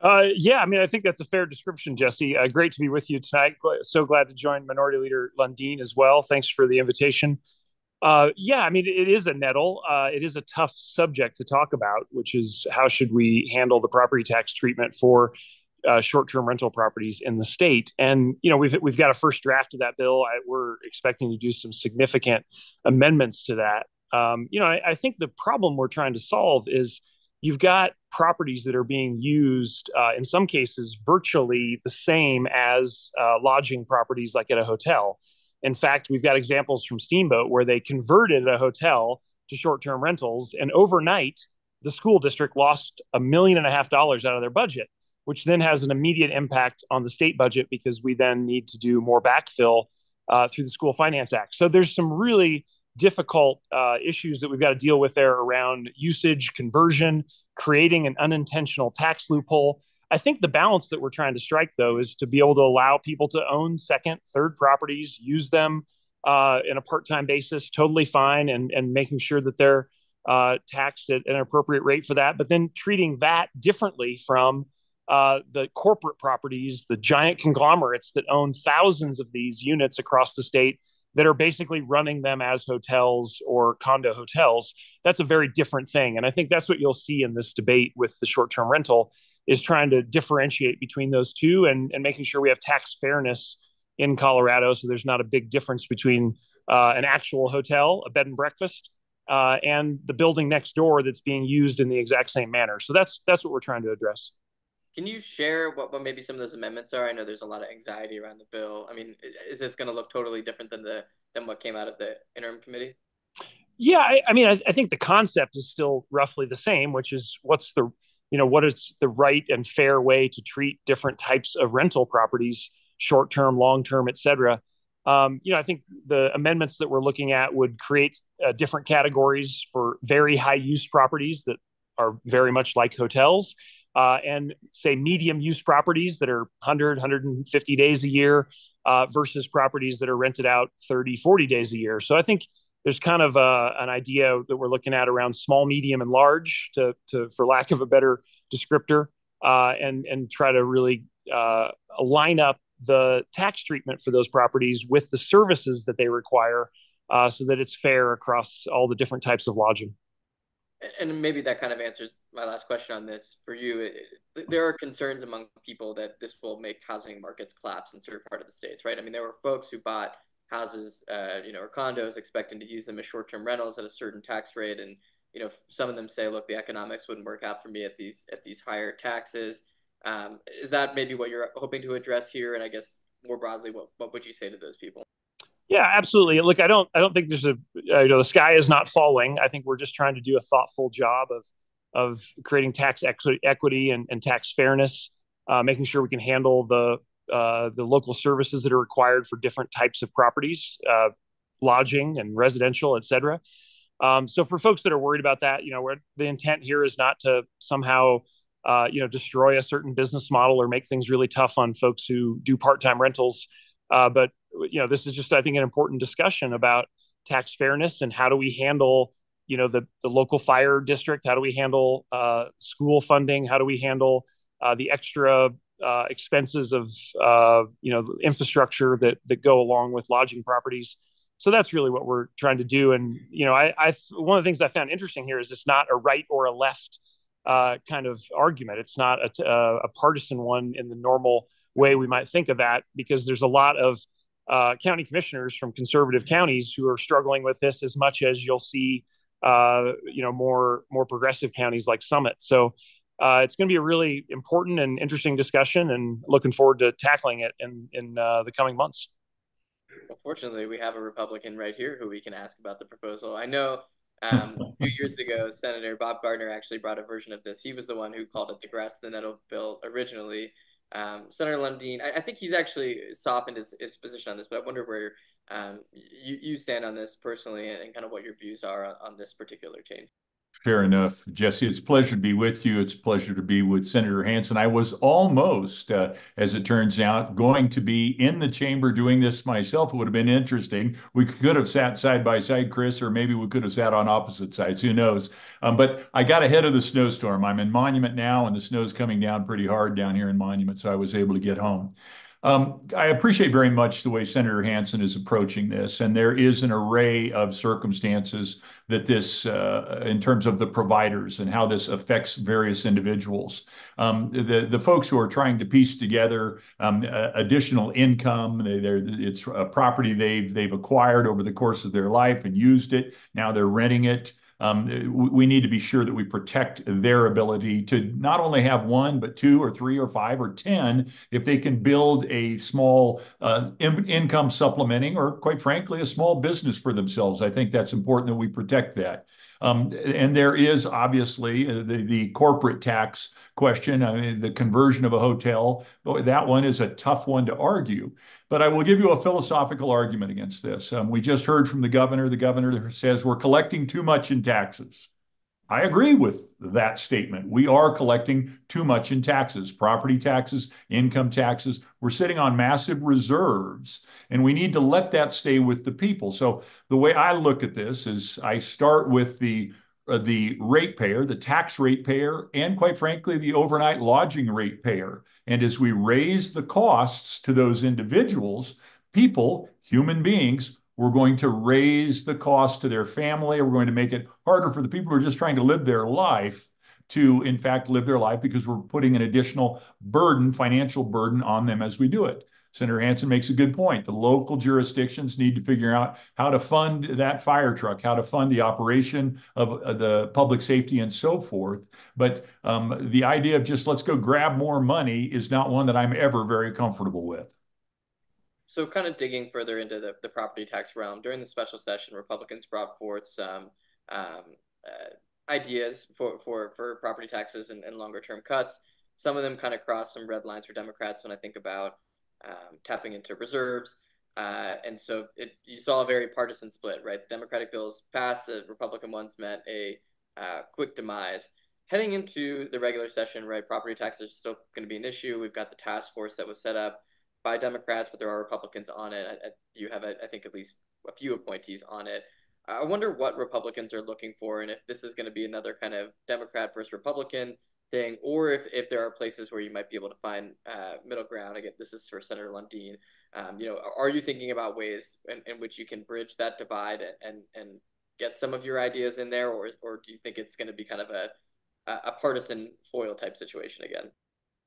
Uh, yeah, I mean, I think that's a fair description, Jesse. Uh, great to be with you tonight. So glad to join Minority Leader Lundeen as well. Thanks for the invitation. Uh, yeah, I mean, it is a nettle. Uh, it is a tough subject to talk about, which is how should we handle the property tax treatment for uh, short-term rental properties in the state. And you know, we've we've got a first draft of that bill. I, we're expecting to do some significant amendments to that. Um, you know, I, I think the problem we're trying to solve is you've got properties that are being used uh, in some cases virtually the same as uh, lodging properties like at a hotel in fact, we've got examples from Steamboat where they converted a hotel to short term rentals, and overnight, the school district lost a million and a half dollars out of their budget, which then has an immediate impact on the state budget because we then need to do more backfill uh, through the School Finance Act. So there's some really difficult uh, issues that we've got to deal with there around usage, conversion, creating an unintentional tax loophole. I think the balance that we're trying to strike, though, is to be able to allow people to own second, third properties, use them uh, in a part-time basis, totally fine, and and making sure that they're uh, taxed at an appropriate rate for that. But then treating that differently from uh, the corporate properties, the giant conglomerates that own thousands of these units across the state that are basically running them as hotels or condo hotels. That's a very different thing, and I think that's what you'll see in this debate with the short-term rental is trying to differentiate between those two and, and making sure we have tax fairness in Colorado. So there's not a big difference between uh, an actual hotel, a bed and breakfast, uh, and the building next door that's being used in the exact same manner. So that's that's what we're trying to address. Can you share what, what maybe some of those amendments are? I know there's a lot of anxiety around the bill. I mean, is this going to look totally different than the than what came out of the interim committee? Yeah, I, I mean, I, I, think the concept is still roughly the same, which is what's the you know what is the right and fair way to treat different types of rental properties short term long term et cetera um, you know i think the amendments that we're looking at would create uh, different categories for very high use properties that are very much like hotels uh, and say medium use properties that are 100, 150 days a year uh, versus properties that are rented out 30, 40 days a year. So I think there's kind of a, an idea that we're looking at around small, medium, and large, to, to for lack of a better descriptor, uh, and and try to really uh, line up the tax treatment for those properties with the services that they require, uh, so that it's fair across all the different types of lodging. And maybe that kind of answers my last question on this for you. There are concerns among people that this will make housing markets collapse in certain part of the states, right? I mean, there were folks who bought houses, uh, you know, or condos expecting to use them as short-term rentals at a certain tax rate, and you know, some of them say, look, the economics wouldn't work out for me at these at these higher taxes. Um, is that maybe what you're hoping to address here? And I guess more broadly, what what would you say to those people? Yeah, absolutely. Look, I don't, I don't think there's a, uh, you know, the sky is not falling. I think we're just trying to do a thoughtful job of, of creating tax equity and, and tax fairness, uh, making sure we can handle the, uh, the local services that are required for different types of properties, uh, lodging and residential, et cetera. Um, so for folks that are worried about that, you know, the intent here is not to somehow, uh, you know, destroy a certain business model or make things really tough on folks who do part-time rentals. Uh, but you know, this is just, I think, an important discussion about tax fairness and how do we handle, you know, the the local fire district? How do we handle uh, school funding? How do we handle uh, the extra uh, expenses of, uh, you know, infrastructure that that go along with lodging properties? So that's really what we're trying to do. And you know, I, I one of the things I found interesting here is it's not a right or a left uh, kind of argument. It's not a, a partisan one in the normal way we might think of that because there's a lot of uh, county commissioners from conservative counties who are struggling with this as much as you'll see, uh, you know, more more progressive counties like Summit. So uh, it's going to be a really important and interesting discussion, and looking forward to tackling it in in uh, the coming months. Well, fortunately, we have a Republican right here who we can ask about the proposal. I know um, a few years ago, Senator Bob Gardner actually brought a version of this. He was the one who called it the grass the nettle bill originally. Um, Senator Lundeen, I, I, think he's actually softened his, his position on this, but I wonder where um, you, you stand on this personally and, and, kind of what your views are on, on this particular change. Fair enough. Jesse, it's a pleasure to be with you. It's a pleasure to be with Senator Hansen. I was almost, uh, as it turns out, going to be in the chamber doing this myself. It would have been interesting. We could have sat side by side, Chris, or maybe we could have sat on opposite sides. Who knows? Um, but I got ahead of the snowstorm. I'm in Monument now, and the snow's coming down pretty hard down here in Monument, so I was able to get home. Um, I appreciate very much the way Senator Hansen is approaching this, and there is an array of circumstances that this, uh, in terms of the providers and how this affects various individuals. Um, the the folks who are trying to piece together um, uh, additional income, they, it's a property they've they've acquired over the course of their life and used it. Now they're renting it. Um, we need to be sure that we protect their ability to not only have one, but two or three or five or 10, if they can build a small uh, in income supplementing or, quite frankly, a small business for themselves. I think that's important that we protect that. Um, and there is obviously uh, the, corporate tax question, I mean, the conversion of a hotel. But that one is a tough one to argue. But I will give you a philosophical argument against this. Um, we just heard from the governor. The governor says we're collecting too much in taxes. I agree with that statement. We are collecting too much in taxes, property taxes, income taxes. We're sitting on massive reserves, and we need to let that stay with the people. So the way I look at this is I start with the Uh, the ratepayer, the tax ratepayer, and quite frankly, the overnight lodging ratepayer. And as we raise the costs to those individuals, people, human beings, we're going to raise the cost to their family. We're going to make it harder for the people who are just trying to live their life to, in fact, live their life because we're putting an additional burden, financial burden on them as we do it. Senator Hansen makes a good point. The local jurisdictions need to figure out how to fund that fire truck, how to fund the operation of uh, the public safety and so forth. But um, the idea of just let's go grab more money is not one that I'm ever very comfortable with. So, kind of digging further into the, the property tax realm, during the special session, Republicans brought forth some um, uh, ideas for, for, for property taxes and, and longer term cuts. Some of them kind of cross some red lines for Democrats when I think about um, tapping into reserves. Uh, and so it, you saw a very partisan split, right? The Democratic bills passed, the Republican ones met a uh, quick demise. heading into the regular session, right? Property taxes are still going to be an issue. We've got the task force that was set up by Democrats, but there are Republicans on it. you have, I think, at least a few appointees on it. I wonder what Republicans are looking for, and if this is going to be another kind of Democrat versus Republican thing, or if, if there are places where you might be able to find uh, middle ground. Again, this is for Senator Lundeen. Um, you know, are you thinking about ways in, in which you can bridge that divide and and get some of your ideas in there, or or do you think it's going to be kind of a a partisan foil type situation again?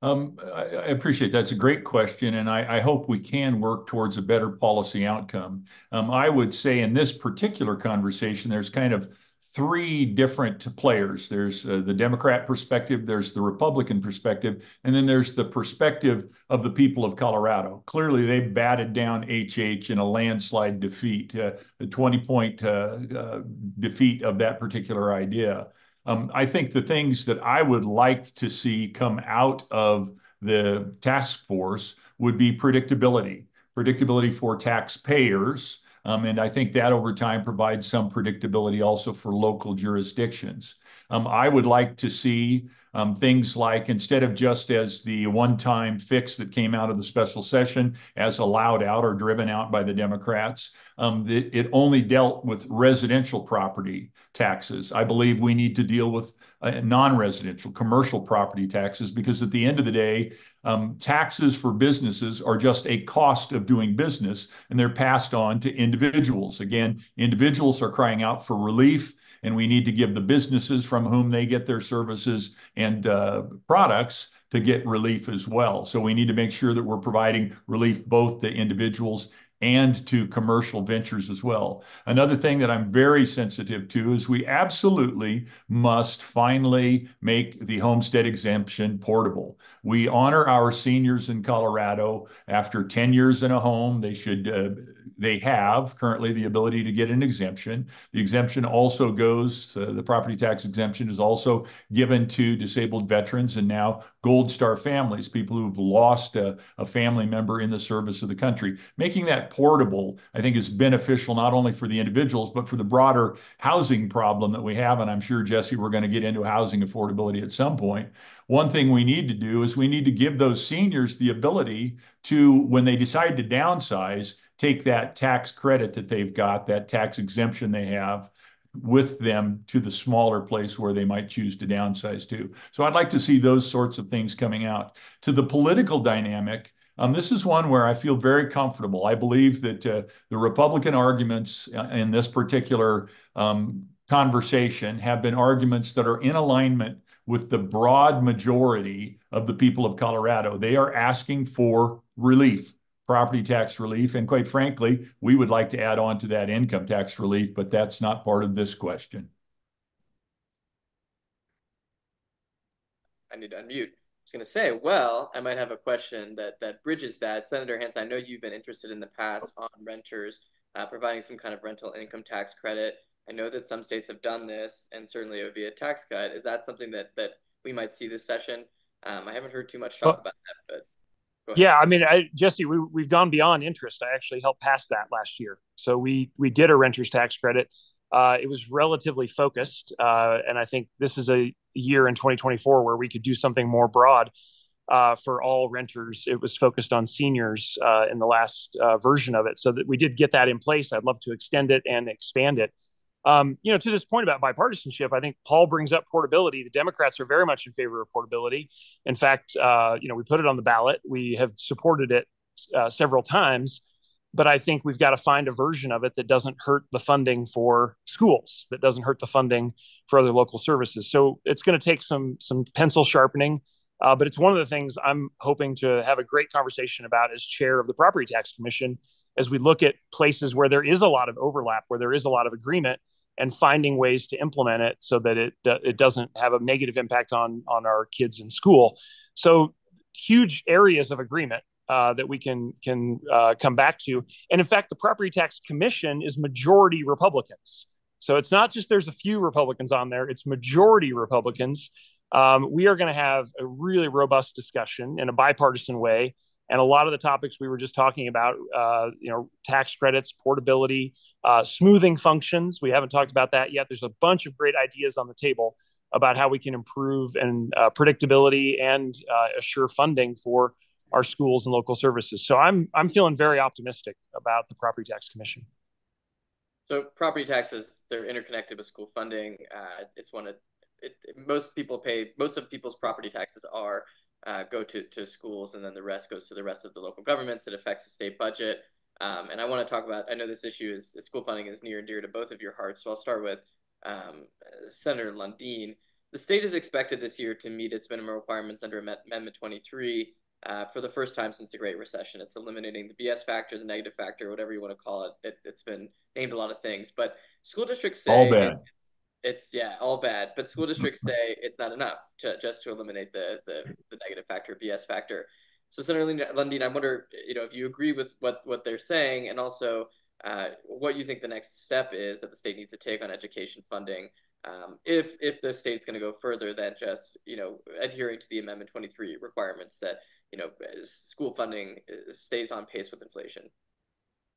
Um, I, I, appreciate that. It's a great question, and I, I, hope we can work towards a better policy outcome. Um, I would say in this particular conversation, there's kind of three different players. There's uh, the Democrat perspective, there's the Republican perspective, and then there's the perspective of the people of Colorado. Clearly, they batted down HH in a landslide defeat, uh, a 20 point uh, uh, defeat of that particular idea. Um, I think the things that I would like to see come out of the task force would be predictability, predictability for taxpayers. Um, and I think that over time provides some predictability also for local jurisdictions. Um, I would like to see um, things like instead of just as the one-time fix that came out of the special session as allowed out or driven out by the Democrats, it only dealt with residential property taxes. I believe we need to deal with non-residential commercial property taxes because at the end of the day, um, taxes for businesses are just a cost of doing business and they're passed on to individuals. Again, individuals are crying out for relief and we need to give the businesses from whom they get their services and uh, products to get relief as well. So we need to make sure that we're providing relief both to individuals and to commercial ventures as well. Another thing that I'm very sensitive to is we absolutely must finally make the homestead exemption portable. We honor our seniors in Colorado after 10 years in a home. They should uh, they have currently the ability to get an exemption. The exemption also goes, uh, the property tax exemption is also given to disabled veterans and now Gold Star families, people who've lost a, a family member in the service of the country. Making that portable, I think, is beneficial not only for the individuals, but for the broader housing problem that we have. And I'm sure, Jesse, we're going to get into housing affordability at some point. One thing we need to do is we need to give those seniors the ability to, when they decide to downsize, take that tax credit that they've got, that tax exemption they have, with them to the smaller place where they might choose to downsize to. So I'd like to see those sorts of things coming out. To the political dynamic, um, this is one where I feel very comfortable. I believe that uh, the Republican arguments uh, in this particular um, conversation have been arguments that are in alignment with the broad majority of the people of Colorado. They are asking for relief property tax relief. And quite frankly, we would like to add on to that income tax relief, but that's not part of this question. I need to unmute. I was going to say, well, I might have a question that that bridges that. Senator Hansen, I know you've been interested in the past on renters uh, providing some kind of rental income tax credit. I know that some states have done this, and certainly it would be a tax cut. Is that something that that we might see this session? Um, I haven't heard too much talk well, about that, but yeah, I mean, I, Jesse, we we've gone beyond interest. I actually helped pass that last year, so we we did a renters tax credit. Uh, it was relatively focused, uh, and I think this is a year in 2024 where we could do something more broad uh, for all renters. It was focused on seniors uh, in the last uh, version of it, so that we did get that in place. I'd love to extend it and expand it. Um, you know, to this point about bipartisanship, I think Paul brings up portability. The Democrats are very much in favor of portability. In fact, uh, you know, we put it on the ballot. We have supported it uh, several times, but I think we've got to find a version of it that doesn't hurt the funding for schools, that doesn't hurt the funding for other local services. So it's going to take some some pencil sharpening. Uh, but it's one of the things I'm hoping to have a great conversation about as chair of the Property Tax Commission as we look at places where there is a lot of overlap, where there is a lot of agreement, and finding ways to implement it so that it it doesn't have a negative impact on on our kids in school. So huge areas of agreement uh, that we can can uh, come back to. And in fact, the Property Tax Commission is majority Republicans. So it's not just there's a few Republicans on there; it's majority Republicans. Um, we are going to have a really robust discussion in a bipartisan way and a lot of the topics we were just talking about, uh, you know, tax credits, portability, uh, smoothing functions. We haven't talked about that yet. There's a bunch of great ideas on the table. about how we can improve and uh, predictability and uh, assure funding for our schools and local services. So I'm I'm feeling very optimistic about the property tax commission. So property taxes they're interconnected with school funding. Uh, it's one of it, most people pay most of people's property taxes are uh, go to, to schools and then the rest goes to the rest of the local governments. It affects the state budget. Um, and I want to talk about, I know this issue is, school funding is near and dear to both of your hearts. So I'll start with um, Senator Lundeen. The state is expected this year to meet its minimum requirements under Amendment 23 uh, for the first time since the Great Recession. It's eliminating the BS factor, the negative factor, whatever you want to call it. it has been named a lot of things, but school districts say all bad. It, it's yeah, all bad. But school districts say it's not enough to just to eliminate the the, the negative factor, BS factor. So Senator Lundeen, I wonder, you know, if you agree with what what they're saying, and also uh, what you think the next step is that the state needs to take on education funding. Um, if if the state's going to go further than just you know adhering to the Amendment 23 requirements that you know school funding uh, stays on pace with inflation.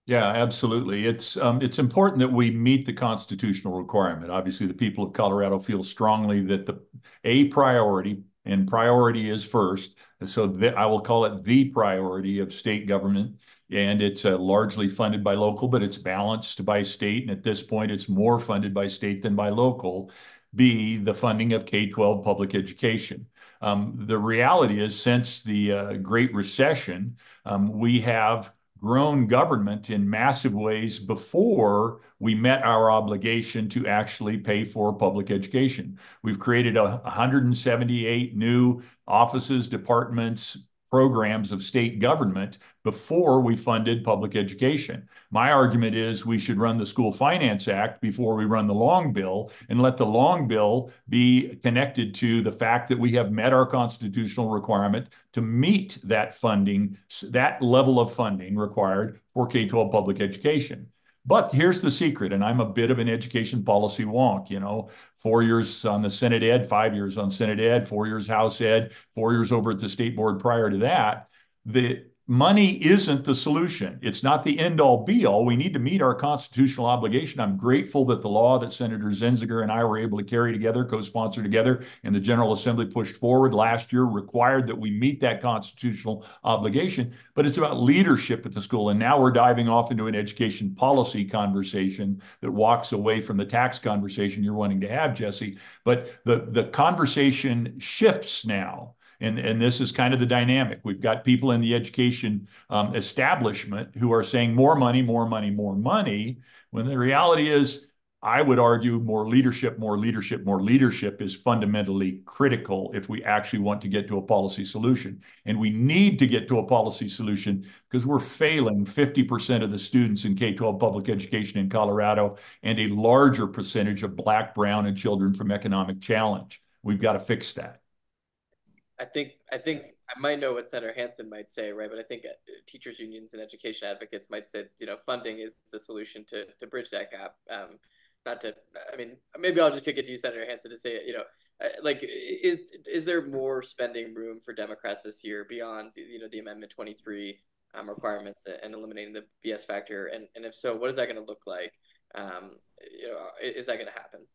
Yeah, absolutely. It's um, it's important that we meet the constitutional requirement. Obviously, the people of Colorado feel strongly that the a priority and priority is first. So the, I will call it the priority of state government, and it's uh, largely funded by local, but it's balanced by state. And at this point, it's more funded by state than by local. B, the funding of K-12 public education. Um, the reality is, since the uh, Great Recession, um, we have grown government in massive ways before we met our obligation to actually pay for public education. We've created a 178 new offices, departments, programs of state government before we funded public education. My argument is we should run the School Finance Act before we run the long bill and let the long bill be connected to the fact that we have met our constitutional requirement to meet that funding, that level of funding required for K 12 public education. But here's the secret, and I'm a bit of an education policy wonk, you know, four years on the Senate Ed, five years on Senate Ed, four years House Ed, four years over at the state board prior to that. The money isn't the solution. It's not the end all be all. We need to meet our constitutional obligation. I'm grateful that the law that Senator Zenzinger and I were able to carry together, co sponsor together, and the General Assembly pushed forward last year required that we meet that constitutional obligation. But it's about leadership at the school. And now we're diving off into an education policy conversation that walks away from the tax conversation you're wanting to have, Jesse. But the, the conversation shifts now and, and this is kind of the dynamic. We've got people in the education um, establishment who are saying more money, more money, more money, when the reality is, I would argue more leadership, more leadership, more leadership is fundamentally critical if we actually want to get to a policy solution. And we need to get to a policy solution because we're failing 50% of the students in K 12 public education in Colorado and a larger percentage of Black, Brown, and children from economic challenge. We've got to fix that. I think I think I might know what Senator Hansen might say, right? But I think uh, teachers unions and education advocates might say, you know, funding is the solution to to bridge that gap. Um, not to, I mean, maybe I'll just kick it to you, Senator Hansen, to say, you know, uh, like, is is there more spending room for Democrats this year beyond, you know, the Amendment 23 um, requirements and eliminating the BS factor? And and if so, what is that going to look like? Um, you know, is that going to happen?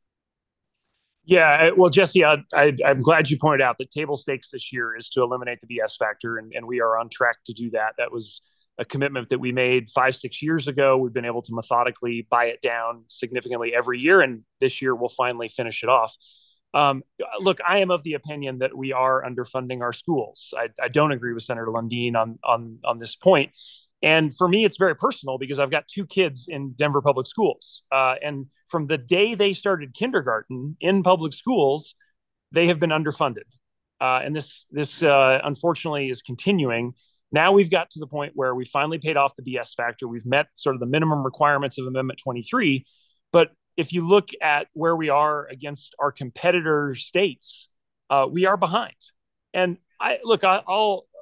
Yeah, well, Jesse, I, am glad you pointed out that table stakes this year is to eliminate the BS factor, and, and we are on track to do that. That was a commitment that we made five, six years ago. We've been able to methodically buy it down significantly every year, and this year we'll finally finish it off. Um, look, I am of the opinion that we are underfunding our schools. I, I don't agree with Senator Lundeen on on on this point. And for me, it's very personal because I've got two kids in Denver public schools. Uh, and from the day they started kindergarten in public schools, they have been underfunded. Uh, and this, this uh, unfortunately is continuing. Now we've got to the point where we finally paid off the BS factor. We've met sort of the minimum requirements of Amendment 23. But if you look at where we are against our competitor states, uh, we are behind. And I look, I,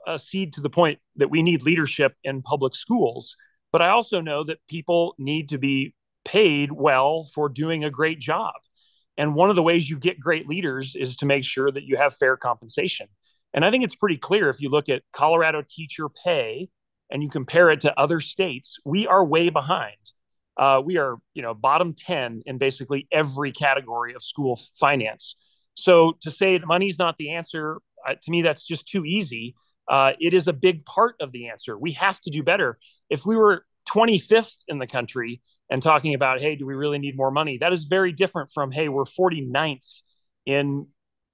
accede to the point that we need leadership in public schools, but I also know that people need to be paid well for doing a great job. And one of the ways you get great leaders is to make sure that you have fair compensation. And I think it's pretty clear if you look at Colorado teacher pay and you compare it to other states, we are way behind. Uh, we are, you know, bottom 10 in basically every category of school finance. So to say money's not the answer, uh, to me, that's just too easy. Uh, it is a big part of the answer. We have to do better. If we were 25th in the country and talking about, hey, do we really need more money? That is very different from, hey, we're 49th in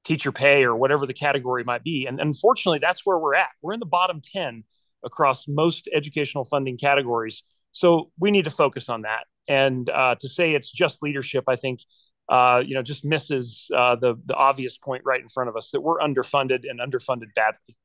teacher pay or whatever the category might be. And unfortunately, that's where we're at. We're in the bottom 10 across most educational funding categories. So we need to focus on that. And uh, to say it's just leadership, I think, uh, you know, just misses uh, the the obvious point right in front of us that we're underfunded and underfunded badly.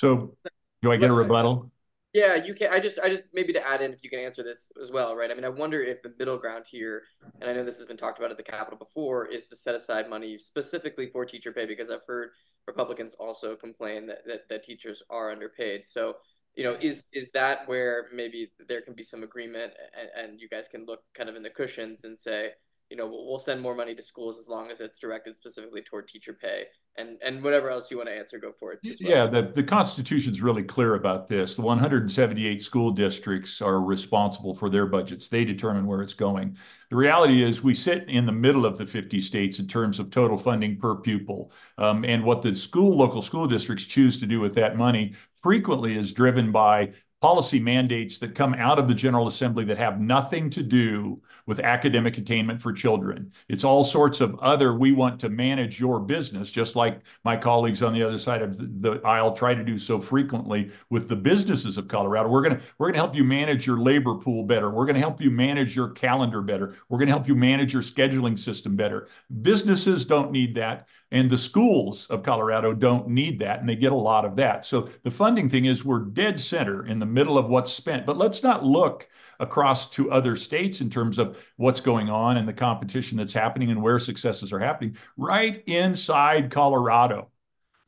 So, do I get a rebuttal? Yeah, you can. I just, I just maybe to add in, if you can answer this as well, right? I mean, I wonder if the middle ground here, and I know this has been talked about at the Capitol before, is to set aside money specifically for teacher pay because I've heard Republicans also complain that that, that teachers are underpaid. So, you know, is is that where maybe there can be some agreement, and, and you guys can look kind of in the cushions and say, you know, we'll, we'll send more money to schools as long as it's directed specifically toward teacher pay and and whatever else you want to answer, go for it. Well. Yeah, the, the Constitution's really clear about this. The 178 school districts are responsible for their budgets. They determine where it's going. The reality is we sit in the middle of the 50 states in terms of total funding per pupil. Um, and what the school, local school districts choose to do with that money frequently is driven by policy mandates that come out of the General Assembly that have nothing to do with academic attainment for children. It's all sorts of other, we want to manage your business, just like my colleagues on the other side of the, aisle try to do so frequently with the businesses of Colorado. We're going to we're going to help you manage your labor pool better. We're going to help you manage your calendar better. We're going to help you manage your scheduling system better. Businesses don't need that. And the schools of Colorado don't need that, and they get a lot of that. So the funding thing is we're dead center in the middle of what's spent. But let's not look across to other states in terms of what's going on and the competition that's happening and where successes are happening. Right inside Colorado,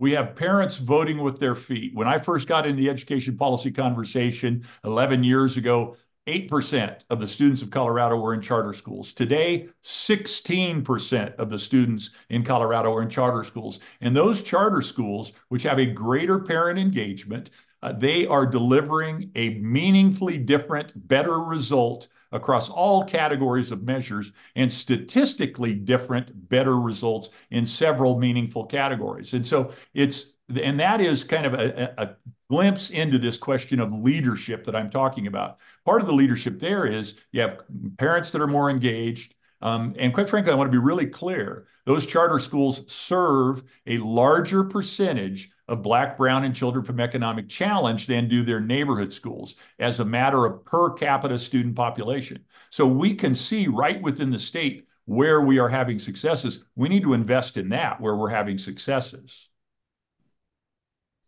we have parents voting with their feet. When I first got into the education policy conversation 11 years ago, 8% of the students of Colorado were in charter schools. Today, 16% of the students in Colorado are in charter schools. And those charter schools, which have a greater parent engagement, uh, they are delivering a meaningfully different, better result across all categories of measures and statistically different, better results in several meaningful categories. And so it's and that is kind of a, a, glimpse into this question of leadership that I'm talking about. Part of the leadership there is you have parents that are more engaged. Um, and quite frankly, I want to be really clear those charter schools serve a larger percentage of Black, Brown, and children from economic challenge than do their neighborhood schools as a matter of per capita student population. So we can see right within the state where we are having successes. We need to invest in that where we're having successes.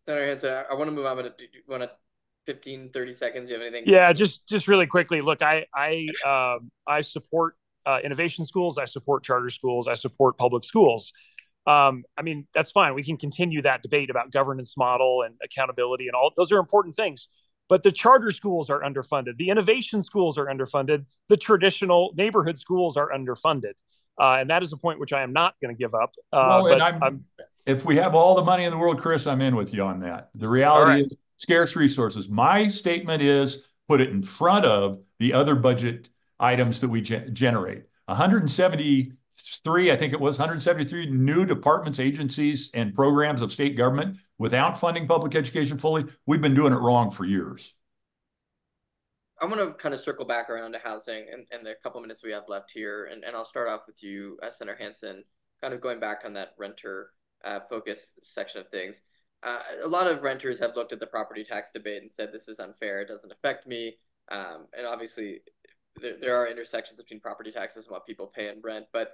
Senator Hansen, I want to move on, but do you want to 15, 30 seconds? Do you have anything? Yeah, just just really quickly. Look, I I um, I support uh, innovation schools. I support charter schools. I support public schools. Um, I mean, that's fine. We can continue that debate about governance model and accountability and all. Those are important things. But the charter schools are underfunded. The innovation schools are underfunded. The traditional neighborhood schools are underfunded. Uh, and that is a point which I am not going to give up. Uh, well, and I'm, I'm, if we have all the money in the world, Chris, I'm in with you on that. The reality right. is scarce resources. My statement is put it in front of the other budget items that we ge- generate. 173, I think it was 173 new departments, agencies, and programs of state government without funding public education fully. We've been doing it wrong for years. I want to kind of circle back around to housing and, and the couple minutes we have left here. And, and I'll start off with you, uh, Senator Hansen, kind of going back on that renter uh, focus section of things. Uh, a lot of renters have looked at the property tax debate and said this is unfair. It doesn't affect me. Um, and obviously, there, there are intersections between property taxes and what people pay in rent. But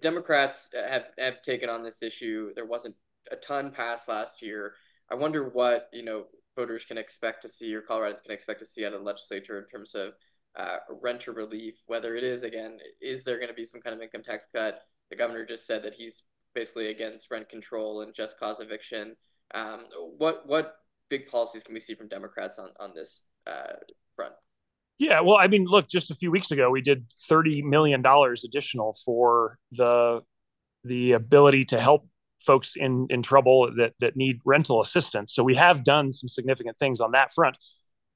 Democrats have have taken on this issue. There wasn't a ton passed last year. I wonder what you know voters can expect to see or Coloradans can expect to see out of the legislature in terms of uh, renter relief. Whether it is again, is there going to be some kind of income tax cut? The governor just said that he's basically against rent control and just cause eviction. Um, what what big policies can we see from Democrats on on this uh, front? Yeah, well, I mean, look, just a few weeks ago, we did thirty million dollars additional for the the ability to help folks in in trouble that that need rental assistance. So we have done some significant things on that front.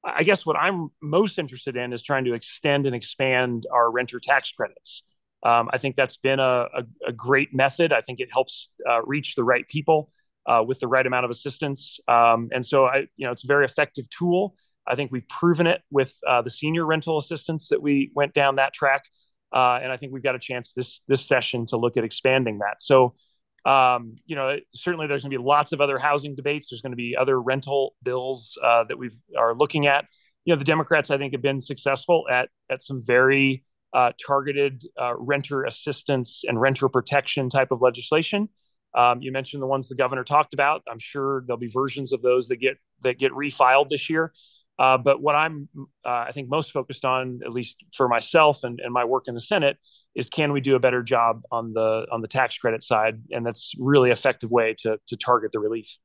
I guess what I'm most interested in is trying to extend and expand our renter tax credits. Um, I think that's been a, a, a, great method. I think it helps uh, reach the right people uh, with the right amount of assistance. Um, and so I, you know, it's a very effective tool. I think we've proven it with uh, the senior rental assistance that we went down that track. Uh, and I think we've got a chance this this session to look at expanding that. So, um, you know, certainly there's going to be lots of other housing debates. There's going to be other rental bills uh, that we are looking at. You know, the Democrats I think have been successful at at some very uh, targeted uh, renter assistance and renter protection type of legislation. Um, you mentioned the ones the governor talked about. I'm sure there'll be versions of those that get that get refiled this year. Uh, but what I'm, uh, I think, most focused on, at least for myself and, and my work in the Senate, is can we do a better job on the on the tax credit side, and that's really effective way to to target the relief.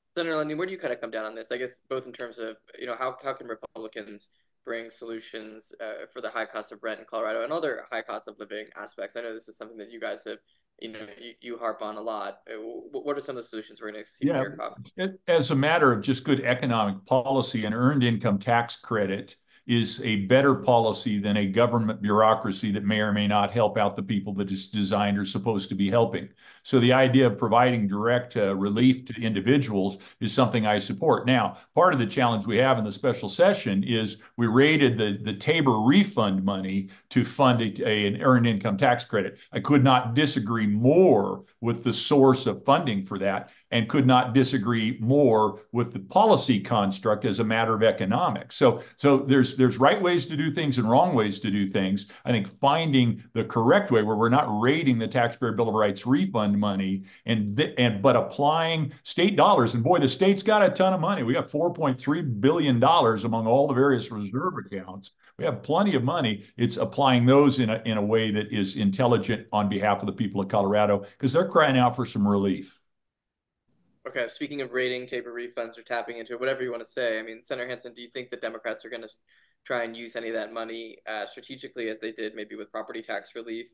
Senator Lundeen, where do you kind of come down on this? I guess both in terms of you know how how can Republicans bring solutions uh, for the high cost of rent in Colorado and other high cost of living aspects. I know this is something that you guys have you know you, you harp on a lot. Uh, what are some of the solutions we're going to see? Yeah, as a matter of just good economic policy, an earned income tax credit is a better policy than a government bureaucracy that may or may not help out the people that it's designed or supposed to be helping. So the idea of providing direct uh, relief to individuals is something I support. Now, part of the challenge we have in the special session is we rated the, the Tabor refund money to fund a, a, an earned income tax credit. I could not disagree more with the source of funding for that and could not disagree more with the policy construct as a matter of economics. So, so there's there's right ways to do things and wrong ways to do things. I think finding the correct way where we're not raiding the taxpayer bill of rights refund money and th- and but applying state dollars. And boy, the state's got a ton of money. We got 4.3 billion dollars among all the various reserve accounts. We have plenty of money. It's applying those in a in a way that is intelligent on behalf of the people of Colorado because they're crying out for some relief. Okay, speaking of rating Tabor refunds or tapping into whatever you want to say, I mean, Senator Hansen, do you think the Democrats are going to try and use any of that money uh, strategically, as they did maybe with property tax relief,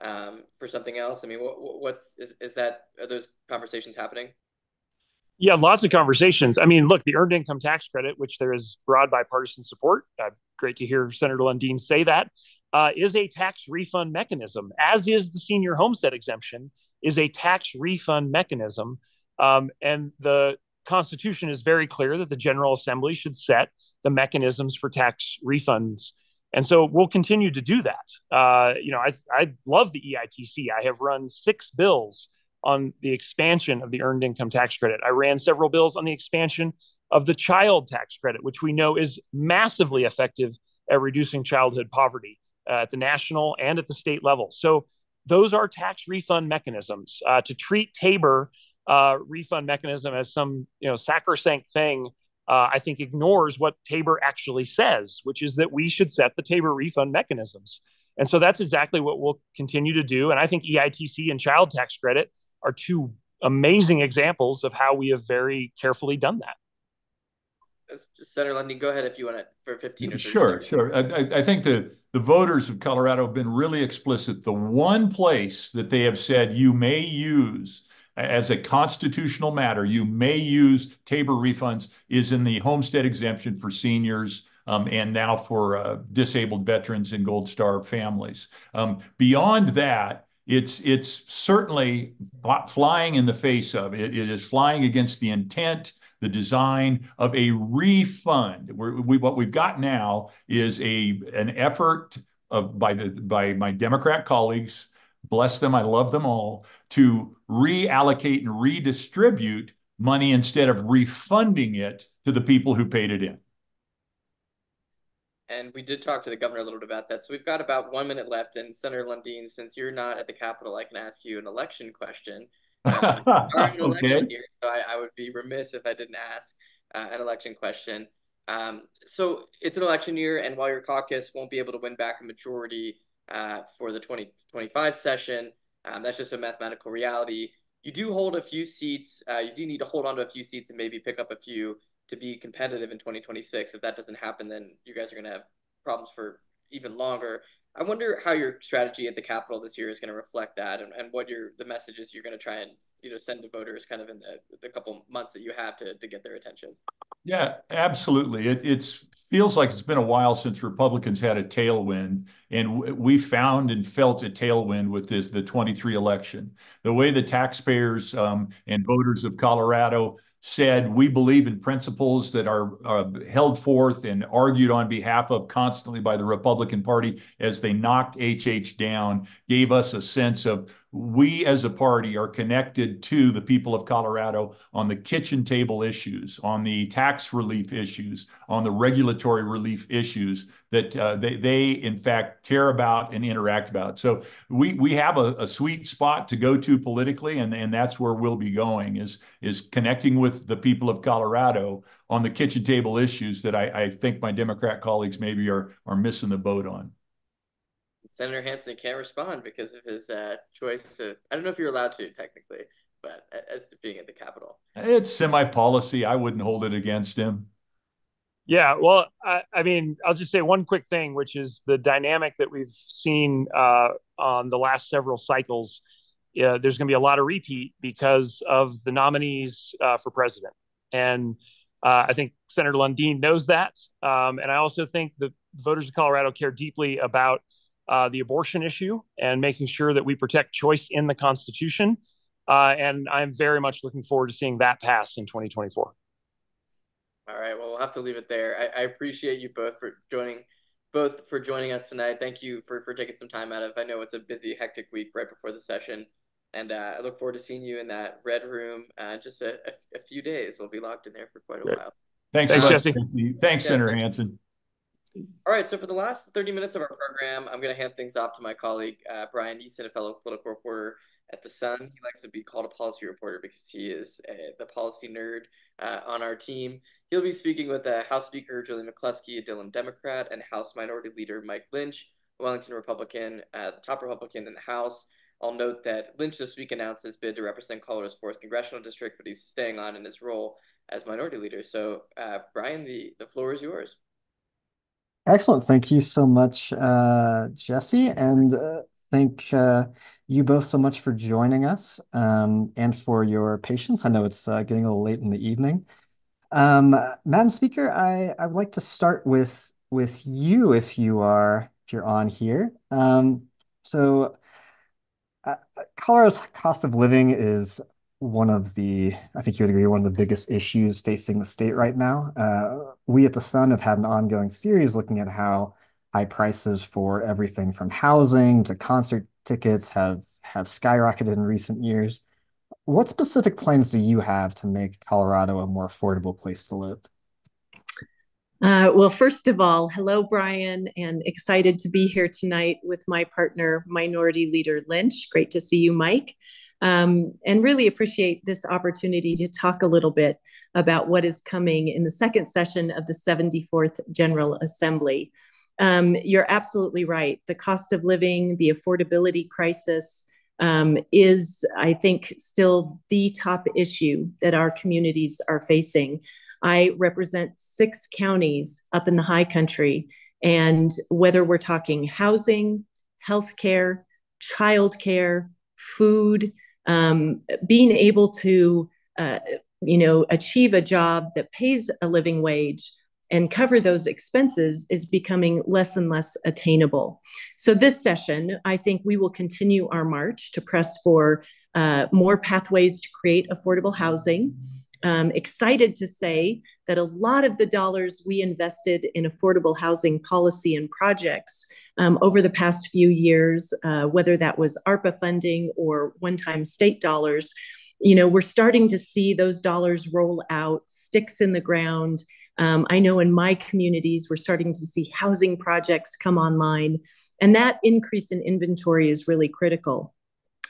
um, for something else? I mean, what, what's is is that are those conversations happening? Yeah, lots of conversations. I mean, look, the earned income tax credit, which there is broad bipartisan support. Uh, great to hear Senator Lundeen say that. Uh, is a tax refund mechanism, as is the senior homestead exemption, is a tax refund mechanism um, and the Constitution is very clear that the General Assembly should set the mechanisms for tax refunds. And so we'll continue to do that. Uh, you know, I, I love the EITC. I have run six bills on the expansion of the earned income tax credit. I ran several bills on the expansion of the child tax credit, which we know is massively effective at reducing childhood poverty uh, at the national and at the state level. So those are tax refund mechanisms uh, to treat Tabor uh, refund mechanism as some you know sacrosanct thing, uh, I think ignores what Tabor actually says, which is that we should set the Tabor refund mechanisms. And so that's exactly what we'll continue to do. And I think EITC and child tax credit are two amazing examples of how we have very carefully done that. Senator Lundeen, go ahead if you want to for 15 or 30 Sure, sure. I, I think the, the voters of Colorado have been really explicit. The one place that they have said you may use as a constitutional matter, you may use Tabor refunds is in the homestead exemption for seniors um, and now for uh, disabled veterans and Gold Star families. Um, beyond that, it's it's certainly flying in the face of it. It is flying against the intent, the design of a refund. We're, we, what we've got now is a an effort of by the by my Democrat colleagues bless them, I love them all, to reallocate and redistribute money instead of refunding it to the people who paid it in. And we did talk to the governor a little bit about that. So we've got about one minute left. And Senator Lundeen, since you're not at the Capitol, I can ask you an election question. Um, okay. election year, so I, I, would be remiss if I didn't ask uh, an election question. Um, so it's an election year, and while your caucus won't be able to win back a majority uh, for the 2025 session. Um, that's just a mathematical reality. You do hold a few seats. Uh, you do need to hold on to a few seats and maybe pick up a few to be competitive in 2026. If that doesn't happen, then you guys are going to have problems for even longer. I wonder how your strategy at the Capitol this year is going to reflect that, and, and what your the messages you're going to try and you know send to voters kind of in the the couple months that you have to to get their attention. Yeah, absolutely. It it's feels like it's been a while since Republicans had a tailwind, and we found and felt a tailwind with this the 23 election. The way the taxpayers um, and voters of Colorado said we believe in principles that are uh, held forth and argued on behalf of constantly by the Republican Party as they knocked HH down, gave us a sense of we as a party are connected to the people of Colorado on the kitchen table issues, on the tax relief issues, on the regulatory relief issues that uh, they, they in fact care about and interact about. So we we have a, a sweet spot to go to politically, and, and that's where we'll be going is is connecting with the people of Colorado on the kitchen table issues that I, I think my Democrat colleagues maybe are are missing the boat on. Senator Hansen can't respond because of his uh, choice to. I don't know if you're allowed to technically, but as to being at the Capitol, it's semi policy. I wouldn't hold it against him. Yeah, well, I, I, mean, I'll just say one quick thing, which is the dynamic that we've seen uh, on the last several cycles. Uh, there's going to be a lot of repeat because of the nominees uh, for president, and uh, I think Senator Lundeen knows that, um, and I also think the voters of Colorado care deeply about uh, the abortion issue and making sure that we protect choice in the Constitution. Uh, and I'm very much looking forward to seeing that pass in 2024. All right. Well, we'll have to leave it there. I, I appreciate you both for joining, both for joining us tonight. Thank you for for taking some time out of. I know it's a busy, hectic week right before the session, and uh, I look forward to seeing you in that red room. Uh, just a, a, a, few days. We'll be locked in there for quite a Great. while. Thanks, Thanks Jesse. Thanks, Senator Hansen. All right, so for the last 30 minutes of our program, I'm going to hand things off to my colleague, uh, Brian Eason, a fellow political reporter at The Sun. He likes to be called a policy reporter because he is a, the policy nerd uh, on our team. He'll be speaking with uh, House Speaker Julie McCluskie, a Dillon Democrat, and House Minority Leader Mike Lynch, a Wellington Republican, uh, the top Republican in the House. I'll note that Lynch this week announced his bid to represent Colorado's 4th Congressional District, but he's staying on in his role as Minority Leader. So, uh, Brian, the, the floor is yours. Excellent. Thank you so much, uh, Jesse, and uh, thank uh, you both so much for joining us um, and for your patience. I know it's uh, getting a little late in the evening. Um, Madam Speaker, I, I would like to start with with you if you are if you're on here. Um, so, uh, Colorado's cost of living is one of the, I think you would agree, one of the biggest issues facing the state right now. Uh, we at the Sun have had an ongoing series looking at how high prices for everything from housing to concert tickets have have skyrocketed in recent years. What specific plans do you have to make Colorado a more affordable place to live? Uh, well, first of all, hello, Brian, and excited to be here tonight with my partner, Minority Leader Lynch. Great to see you, Mike um, and really appreciate this opportunity to talk a little bit about what is coming in the second session of the 74th General Assembly. Um, you're absolutely right. The cost of living, the affordability crisis um, is, I think, still the top issue that our communities are facing. I represent six counties up in the high country, and whether we're talking housing, healthcare, childcare, food, um, being able to uh, you know achieve a job that pays a living wage and cover those expenses is becoming less and less attainable. So, this session, I think we will continue our march to press for uh, more pathways to create affordable housing um, excited to say that a lot of the dollars we invested in affordable housing policy and projects um, over the past few years, uh, whether that was ARPA funding or one time state dollars, you know, we're starting to see those dollars roll out, sticks in the ground. Um, I know in my communities, we're starting to see housing projects come online, and that increase in inventory is really critical.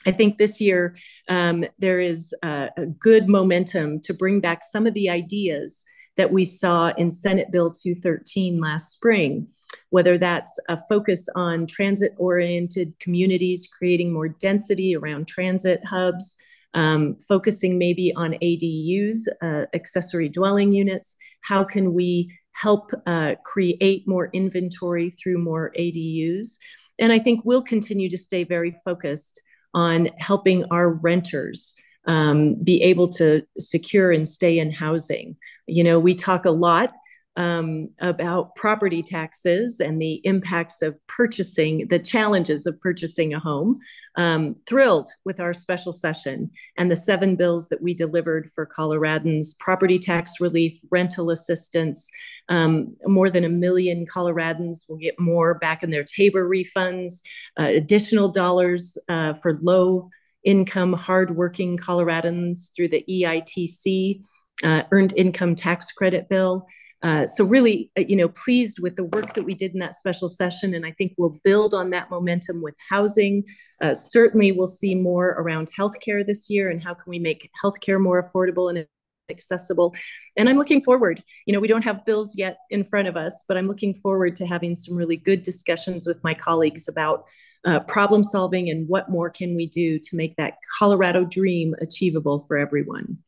I think this year um, there is a, a good momentum to bring back some of the ideas that we saw in Senate Bill 213 last spring, whether that's a focus on transit oriented communities, creating more density around transit hubs, um, focusing maybe on ADUs, uh, accessory dwelling units. How can we help uh, create more inventory through more ADUs? And I think we'll continue to stay very focused on helping our renters um, be able to secure and stay in housing. You know, we talk a lot um, about property taxes and the impacts of purchasing, the challenges of purchasing a home. Um, thrilled with our special session and the seven bills that we delivered for Coloradans property tax relief, rental assistance. Um, more than a million Coloradans will get more back in their TABOR refunds, uh, additional dollars uh, for low income, hardworking Coloradans through the EITC. Uh, earned income tax credit bill. Uh, so really, uh, you know, pleased with the work that we did in that special session, and I think we'll build on that momentum with housing. Uh, certainly, we'll see more around healthcare this year, and how can we make healthcare more affordable and accessible. And I'm looking forward. You know, we don't have bills yet in front of us, but I'm looking forward to having some really good discussions with my colleagues about uh, problem solving and what more can we do to make that Colorado dream achievable for everyone.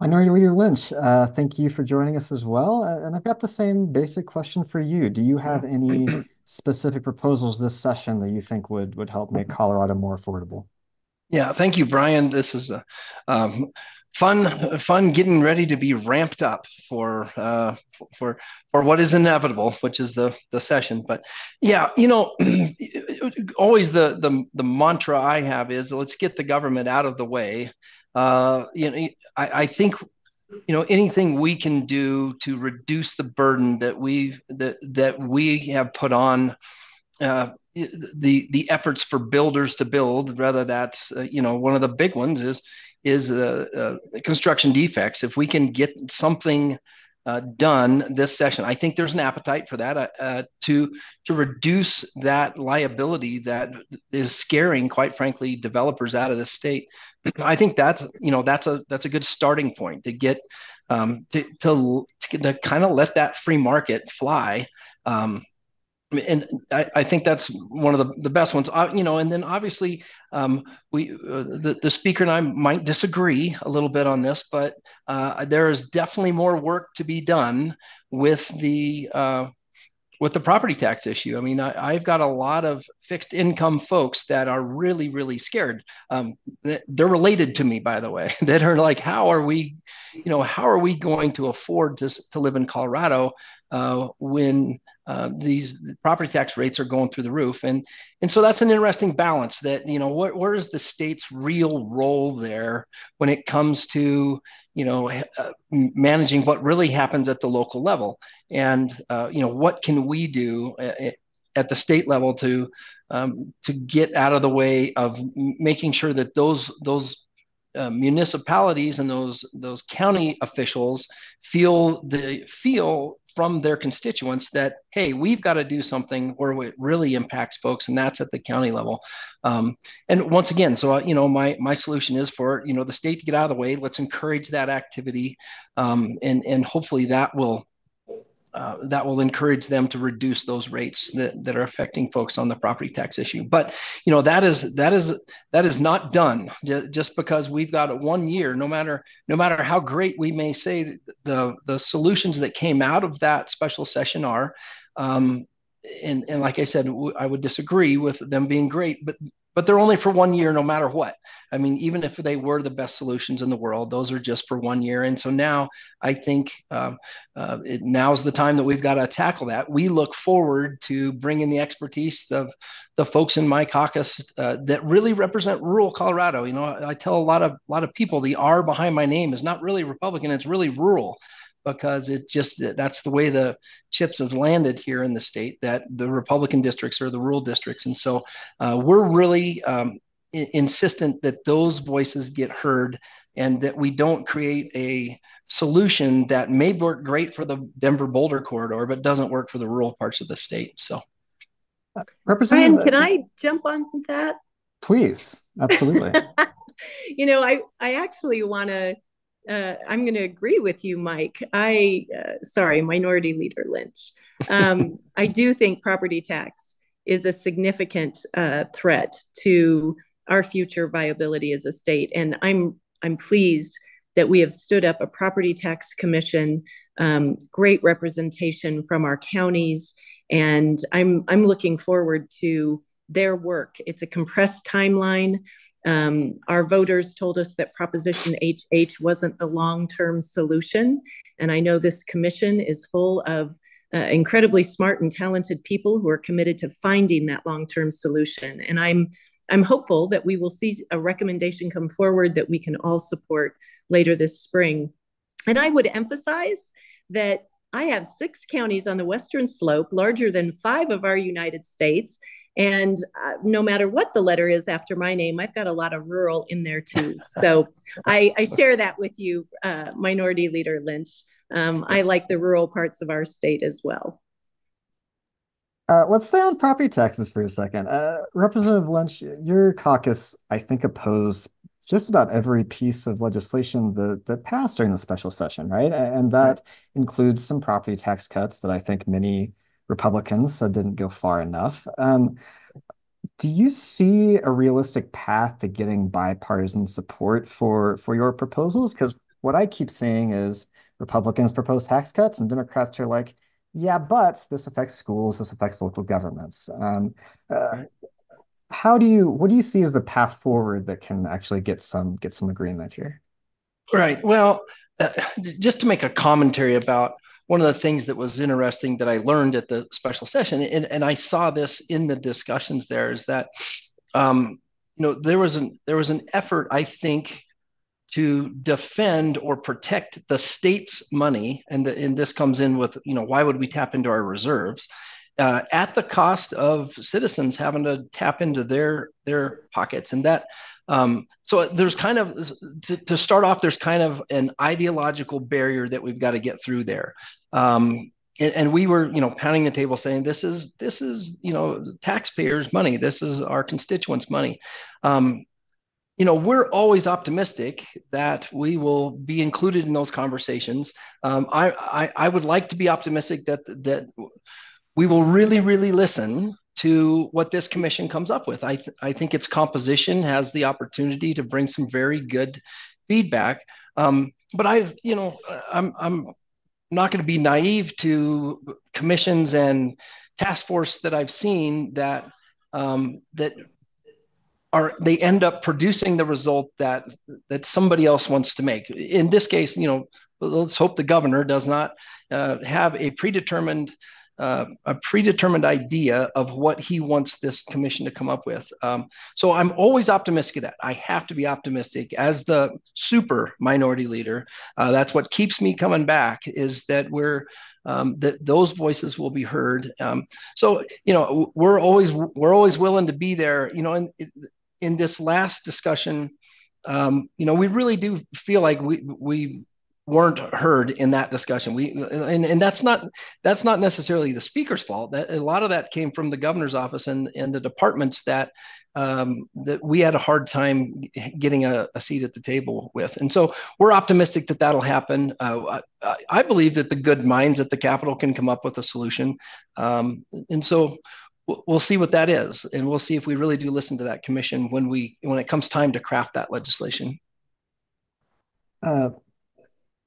Minority Leader Lynch, uh, thank you for joining us as well. And I've got the same basic question for you. Do you have any specific proposals this session that you think would would help make Colorado more affordable? Yeah, thank you, Brian. This is a um, fun, fun getting ready to be ramped up for uh, for for what is inevitable, which is the the session. But yeah, you know, always the the the mantra I have is let's get the government out of the way uh, you know, I, I think you know anything we can do to reduce the burden that we that that we have put on uh, the the efforts for builders to build rather that's uh, you know one of the big ones is is uh, uh construction defects if we can get something uh, done this session. I think there's an appetite for that uh, to to reduce that liability that is scaring, quite frankly, developers out of the state. I think that's you know that's a that's a good starting point to get um, to, to, to kind of let that free market fly. Um, and I, I, think that's one of the, the best ones. Uh, you know, and then obviously um, we uh, the the speaker and I might disagree a little bit on this, but uh, there is definitely more work to be done with the uh, with the property tax issue. I mean, I, have got a lot of fixed income folks that are really, really scared. Um, they're related to me, by the way, that are like, how are we, you know, how are we going to afford to, to live in Colorado uh, when uh, these property tax rates are going through the roof? And and so that's an interesting balance. That you know, what where is the state's real role there when it comes to you know uh, managing what really happens at the local level? and uh, you know what can we do at, at the state level to um, to get out of the way of making sure that those those uh, municipalities and those those county officials feel the feel from their constituents that hey we've got to do something where it really impacts folks and that's at the county level. Um, and once again so uh, you know my my solution is for you know the state to get out of the way. Let's encourage that activity um, and and hopefully that will uh, that will encourage them to reduce those rates that, that are affecting folks on the property tax issue. But you know that is that is that is not done just because we've got one year. No matter no matter how great we may say the the solutions that came out of that special session are. Um, and, and like I said, I would disagree with them being great, but but they're only for one year no matter what. I mean even if they were the best solutions in the world those are just for one year. And so now i think um, uh, it, now's the time that we've got to tackle that. We look forward to bringing the expertise of the folks in my caucus uh, that really represent rural colorado. You know I, I tell a lot of a lot of people the r behind my name is not really republican it's really rural because it just that's the way the chips have landed here in the state that the Republican districts are the rural districts. And so uh, we're really um, insistent that those voices get heard and that we don't create a solution that may work great for the Denver Boulder corridor, but doesn't work for the rural parts of the state. So, uh, Representative, Brian, can I jump on that? Please, absolutely. you know, I I actually want to uh, I'm going to agree with you, Mike. I, uh, sorry, Minority Leader Lynch. Um, I do think property tax is a significant uh, threat to our future viability as a state, and I'm I'm pleased that we have stood up a property tax commission, um, great representation from our counties, and I'm I'm looking forward to their work. It's a compressed timeline. Um, our voters told us that Proposition HH wasn't the long term solution. And I know this commission is full of uh, incredibly smart and talented people who are committed to finding that long term solution. And I'm I'm hopeful that we will see a recommendation come forward that we can all support later this spring. And I would emphasize that I have six counties on the Western Slope, larger than five of our United States. And uh, no matter what the letter is after my name, I've got a lot of rural in there too. So I, I share that with you, uh, Minority Leader Lynch. Um, I like the rural parts of our state as well. Uh, let's stay on property taxes for a second. Uh, Representative Lynch, your caucus, I think, opposed just about every piece of legislation that, that passed during the special session, right? And that includes some property tax cuts that I think many Republicans said didn't go far enough. Um, do you see a realistic path to getting bipartisan support for for your proposals? Because what I keep seeing is Republicans propose tax cuts, and Democrats are like, "Yeah, but this affects schools, this affects local governments." Um, uh, how do you what do you see as the path forward that can actually get some get some agreement here? Right. Well, uh, just to make a commentary about one of the things that was interesting that I learned at the special session, and, and I saw this in the discussions there, is that um, you know there was an there was an effort, I think, to defend or protect the state's money, and the, and this comes in with you know why would we tap into our reserves? Uh, at the cost of citizens having to tap into their their pockets, and that um, so there's kind of to, to, start off, there's kind of an ideological barrier that we've got to get through there. Um, and, and, we were, you know, pounding the table saying this is this is you know taxpayers' money. This is our constituents' money. Um, you know, we're always optimistic that we will be included in those conversations. Um, I, I I would like to be optimistic that that we will really really listen to what this commission comes up with. I, th- I think its composition has the opportunity to bring some very good feedback. Um, but I've, you know, I'm, I'm not going to be naive to commissions and task force that I've seen that um, that are they end up producing the result that that somebody else wants to make. In this case, you know, let's hope the governor does not uh, have a predetermined uh, a predetermined idea of what he wants this commission to come up with. Um, so I'm always optimistic of that. I have to be optimistic as the super minority leader. Uh, that's what keeps me coming back is that we're um, that those voices will be heard. Um, so you know we're always we're always willing to be there. You know, in in this last discussion, um, you know, we really do feel like we we weren't heard in that discussion. We and, and that's not that's not necessarily the speaker's fault. That a lot of that came from the governor's office and and the departments that um, that we had a hard time getting a, a, seat at the table with. And so we're optimistic that that'll happen. Uh, I, I, believe that the good minds at the Capitol can come up with a solution. Um, and so we'll see what that is, and we'll see if we really do listen to that commission when we when it comes time to craft that legislation. Uh,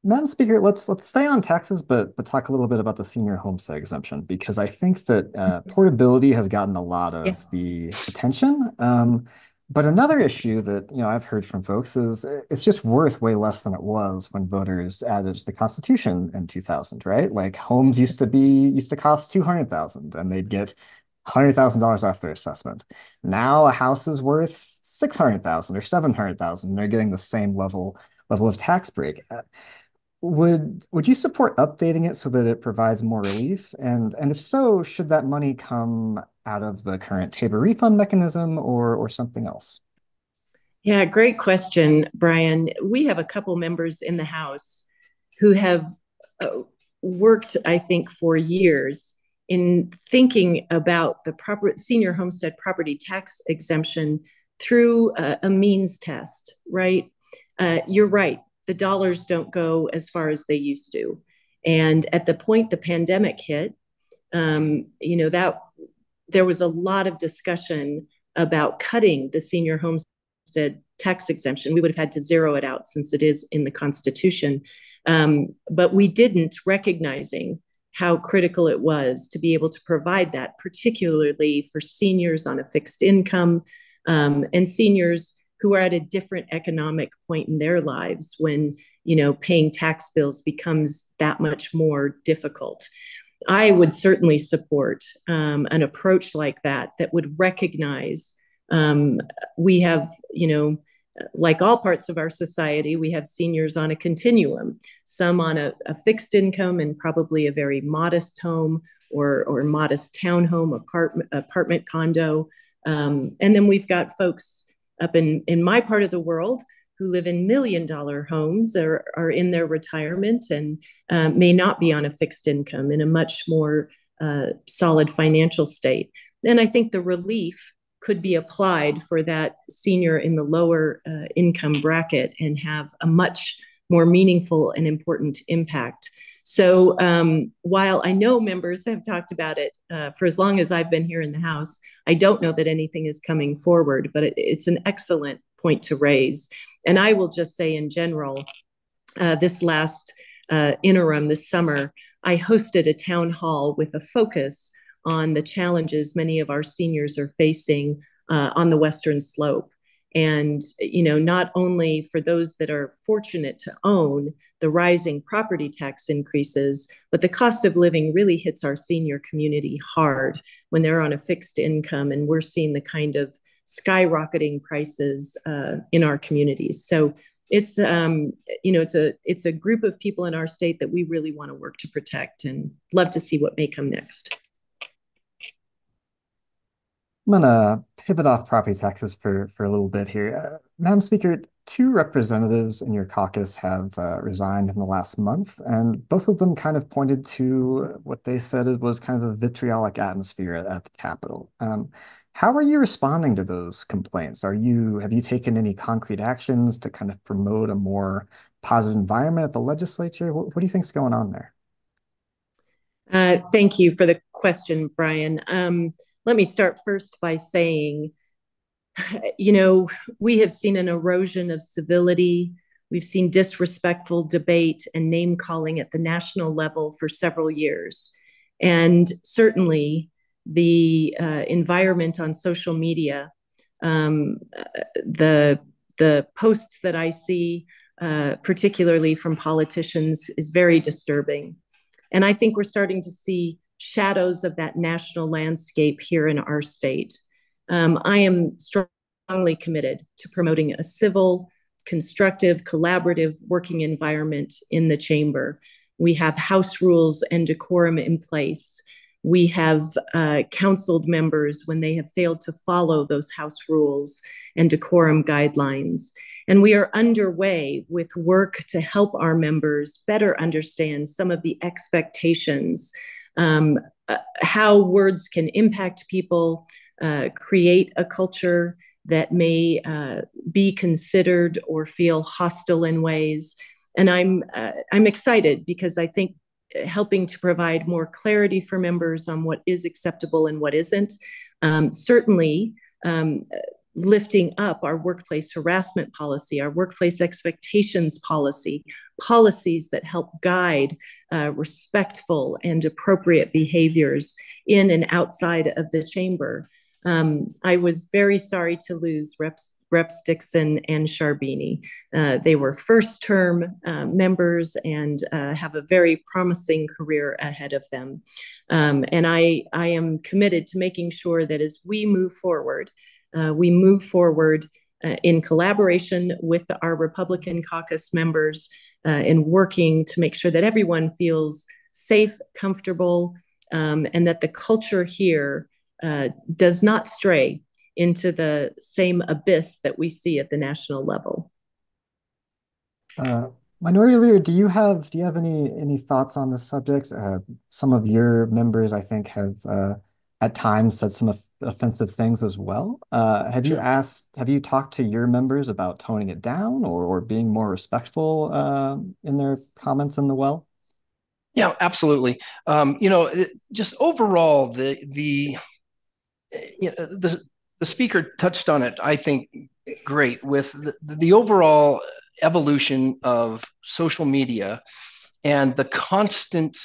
Madam Speaker, let's let's stay on taxes, but but talk a little bit about the senior homestead exemption because I think that uh, mm-hmm. portability has gotten a lot of yes. the attention. Um, but another issue that you know I've heard from folks is it's just worth way less than it was when voters added to the Constitution in 2000, right? Like homes used to be used to cost 200,000 and they'd get $100,000 off their assessment. Now a house is worth 600,000 or 700,000 and they're getting the same level level of tax break. Uh, would would you support updating it so that it provides more relief? And and if so, should that money come out of the current TABOR refund mechanism or or something else? Yeah, great question, Brian. We have a couple members in the House who have uh, worked, I think, for years in thinking about the proper senior homestead property tax exemption through a, a means test, right? Uh, you're right the dollars don't go as far as they used to. And at the point the pandemic hit, um, you know, that there was a lot of discussion about cutting the senior homestead tax exemption. We would have had to zero it out since it is in the Constitution. Um, but we didn't, recognizing how critical it was to be able to provide that, particularly for seniors on a fixed income um, and seniors who are at a different economic point in their lives when you know paying tax bills becomes that much more difficult i would certainly support um, an approach like that that would recognize um, we have you know like all parts of our society, we have seniors on a continuum, some on a, a, fixed income and probably a very modest home or, or modest townhome, apartment, apartment condo. Um, and then we've got folks up in, in my part of the world who live in million dollar homes or are in their retirement and uh, may not be on a fixed income in a much more uh, solid financial state. And I think the relief could be applied for that senior in the lower uh, income bracket and have a much more meaningful and important impact. So um, while I know members have talked about it uh, for as long as I've been here in the House, I don't know that anything is coming forward, but it, it's an excellent point to raise. And I will just say in general, uh, this last uh, interim this summer, I hosted a town hall with a focus on the challenges many of our seniors are facing uh, on the Western Slope. And, you know, not only for those that are fortunate to own the rising property tax increases, but the cost of living really hits our senior community hard when they're on a fixed income and we're seeing the kind of skyrocketing prices uh, in our communities. So it's um, you know it's a it's a group of people in our state that we really want to work to protect and love to see what may come next. I'm to pivot off property taxes for, for a little bit here. Uh, Madam Speaker, two representatives in your caucus have uh, resigned in the last month, and both of them kind of pointed to what they said it was kind of a vitriolic atmosphere at, at the Capitol. Um, how are you responding to those complaints? Are you have you taken any concrete actions to kind of promote a more positive environment at the legislature? What, what do you think is going on there? Uh, thank you for the question, Brian. Um, let me start first by saying, you know, we have seen an erosion of civility. We've seen disrespectful debate and name calling at the national level for several years. And certainly the uh, environment on social media, um, the, the posts that I see, uh, particularly from politicians, is very disturbing. And I think we're starting to see shadows of that national landscape here in our state. Um, I am strongly committed to promoting a civil, constructive, collaborative working environment in the chamber. We have House rules and decorum in place. We have uh, counseled members when they have failed to follow those House rules and decorum guidelines. And we are underway with work to help our members better understand some of the expectations um, uh, how words can impact people, uh, create a culture that may uh, be considered or feel hostile in ways. And I'm uh, I'm excited because I think helping to provide more clarity for members on what is acceptable and what isn't. Um, certainly, um, lifting up our workplace harassment policy, our workplace expectations policy, policies that help guide uh, respectful and appropriate behaviors in and outside of the chamber. Um, I was very sorry to lose Reps, Reps Dixon and Sharbini. Uh, they were first term uh, members and uh, have a very promising career ahead of them. Um, and I, I am committed to making sure that as we move forward, uh, we move forward uh, in collaboration with our Republican caucus members uh, in working to make sure that everyone feels safe, comfortable, um, and that the culture here uh, does not stray into the same abyss that we see at the national level. Uh, Minority Leader, do you have do you have any any thoughts on this subject? Uh, some of your members, I think, have at times said some offensive things as well. Uh, have sure. you asked, have you talked to your members about toning it down or, or being more respectful uh, in their comments in the well? Yeah, absolutely. Um, you know, just overall, the the you know, the the speaker touched on it. I think great with the, the overall evolution of social media and the constant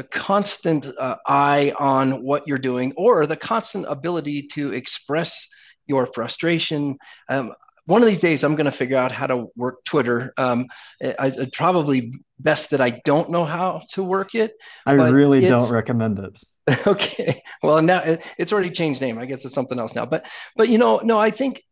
the constant uh, eye on what you're doing or the constant ability to express your frustration. Um, one of these days I'm going to figure out how to work Twitter. Um, I, I, probably best that I don't know how to work it. I really don't recommend it. Okay. Well, now it, it's already changed name. I guess it's something else now. But but you know, no, I think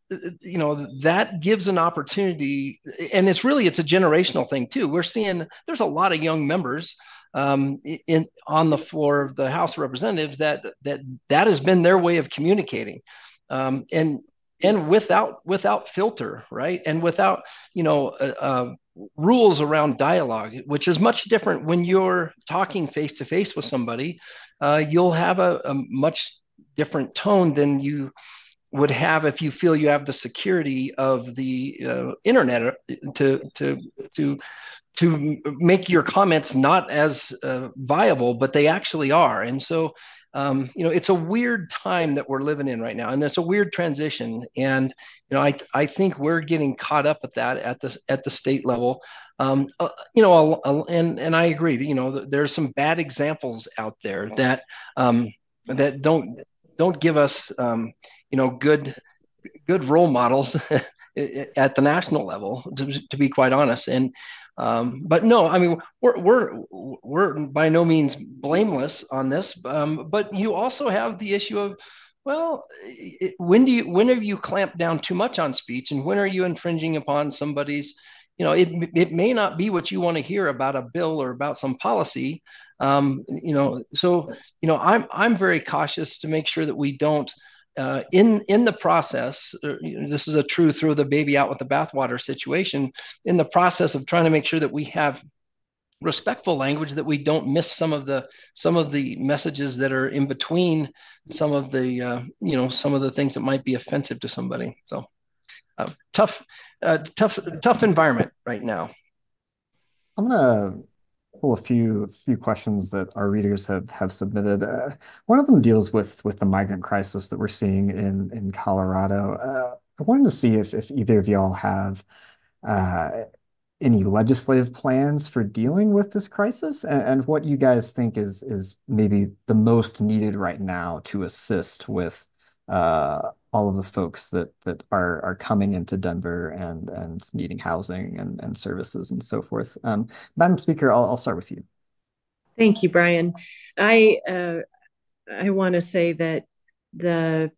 you know that gives an opportunity, and it's really it's a generational thing too. We're seeing there's a lot of young members um, in on the floor of the House of Representatives that that that has been their way of communicating, um, and and without without filter, right, and without you know uh, uh, rules around dialogue, which is much different when you're talking face to face with somebody. Uh, you'll have a, a much different tone than you would have if you feel you have the security of the uh, internet to to to to make your comments not as uh, viable, but they actually are. And so, um, you know, it's a weird time that we're living in right now, and it's a weird transition. And you know, I I think we're getting caught up at that at the at the state level. Um, uh, you know, and and I agree. You know, there's some bad examples out there that um, that don't don't give us um, you know good good role models at the national level to, to be quite honest and um, but no, I mean we're we're we're by no means blameless on this. Um, but you also have the issue of well, it, when do you when have you clamped down too much on speech, and when are you infringing upon somebody's you know it, it may not be what you want to hear about a bill or about some policy um, you know so you know i'm i'm very cautious to make sure that we don't uh, in in the process, uh, this is a true throw the baby out with the bathwater situation. In the process of trying to make sure that we have respectful language, that we don't miss some of the some of the messages that are in between some of the uh, you know some of the things that might be offensive to somebody. So uh, tough, uh, tough, tough environment right now. I'm gonna pull a few few questions that our readers have have submitted. Uh, one of them deals with with the migrant crisis that we're seeing in in Colorado. Uh, I wanted to see if if either of y'all have uh, any legislative plans for dealing with this crisis, and, and what you guys think is is maybe the most needed right now to assist with uh, all of the folks that that are are coming into Denver and and needing housing and and services and so forth. Um, Madam Speaker, I'll, I'll start with you. Thank you, Brian. I uh, I want to say that the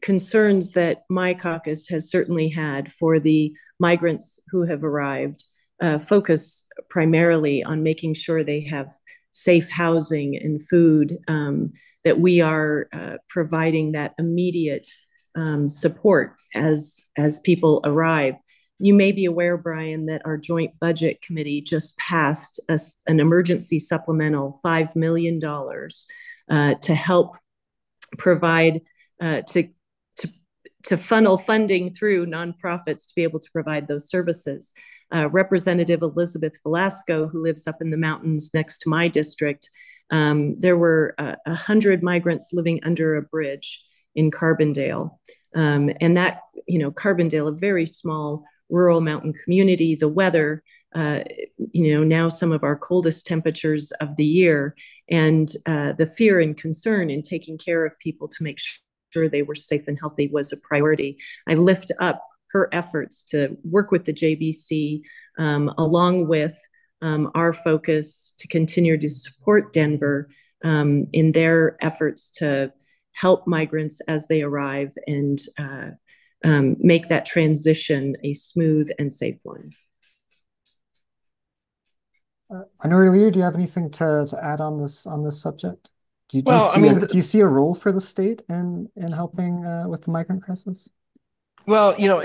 concerns that my caucus has certainly had for the migrants who have arrived uh, focus primarily on making sure they have safe housing and food, um, that we are uh, providing that immediate um, support as as people arrive. You may be aware, Brian, that our joint budget committee just passed a, an emergency supplemental $5 million uh, to help provide, uh, to, to, to funnel funding through nonprofits to be able to provide those services. Uh, Representative Elizabeth Velasco, who lives up in the mountains next to my district, um, there were uh, a uh, hundred migrants living under a bridge in Carbondale. Um, and that, you know, Carbondale, a very small rural mountain community, the weather, uh, you know, now some of our coldest temperatures of the year, and uh, the fear and concern in taking care of people to make sure they were safe and healthy was a priority. I lift up her efforts to work with the JBC um, along with um, our focus to continue to support Denver um, in their efforts to help migrants as they arrive and uh, um, make that transition a smooth and safe one. Uh, Minority Leader, do you have anything to, to add on this on this subject? Do you, do well, you see I mean, a, do you see a role for the state in in helping uh, with the migrant crisis? Well, you know,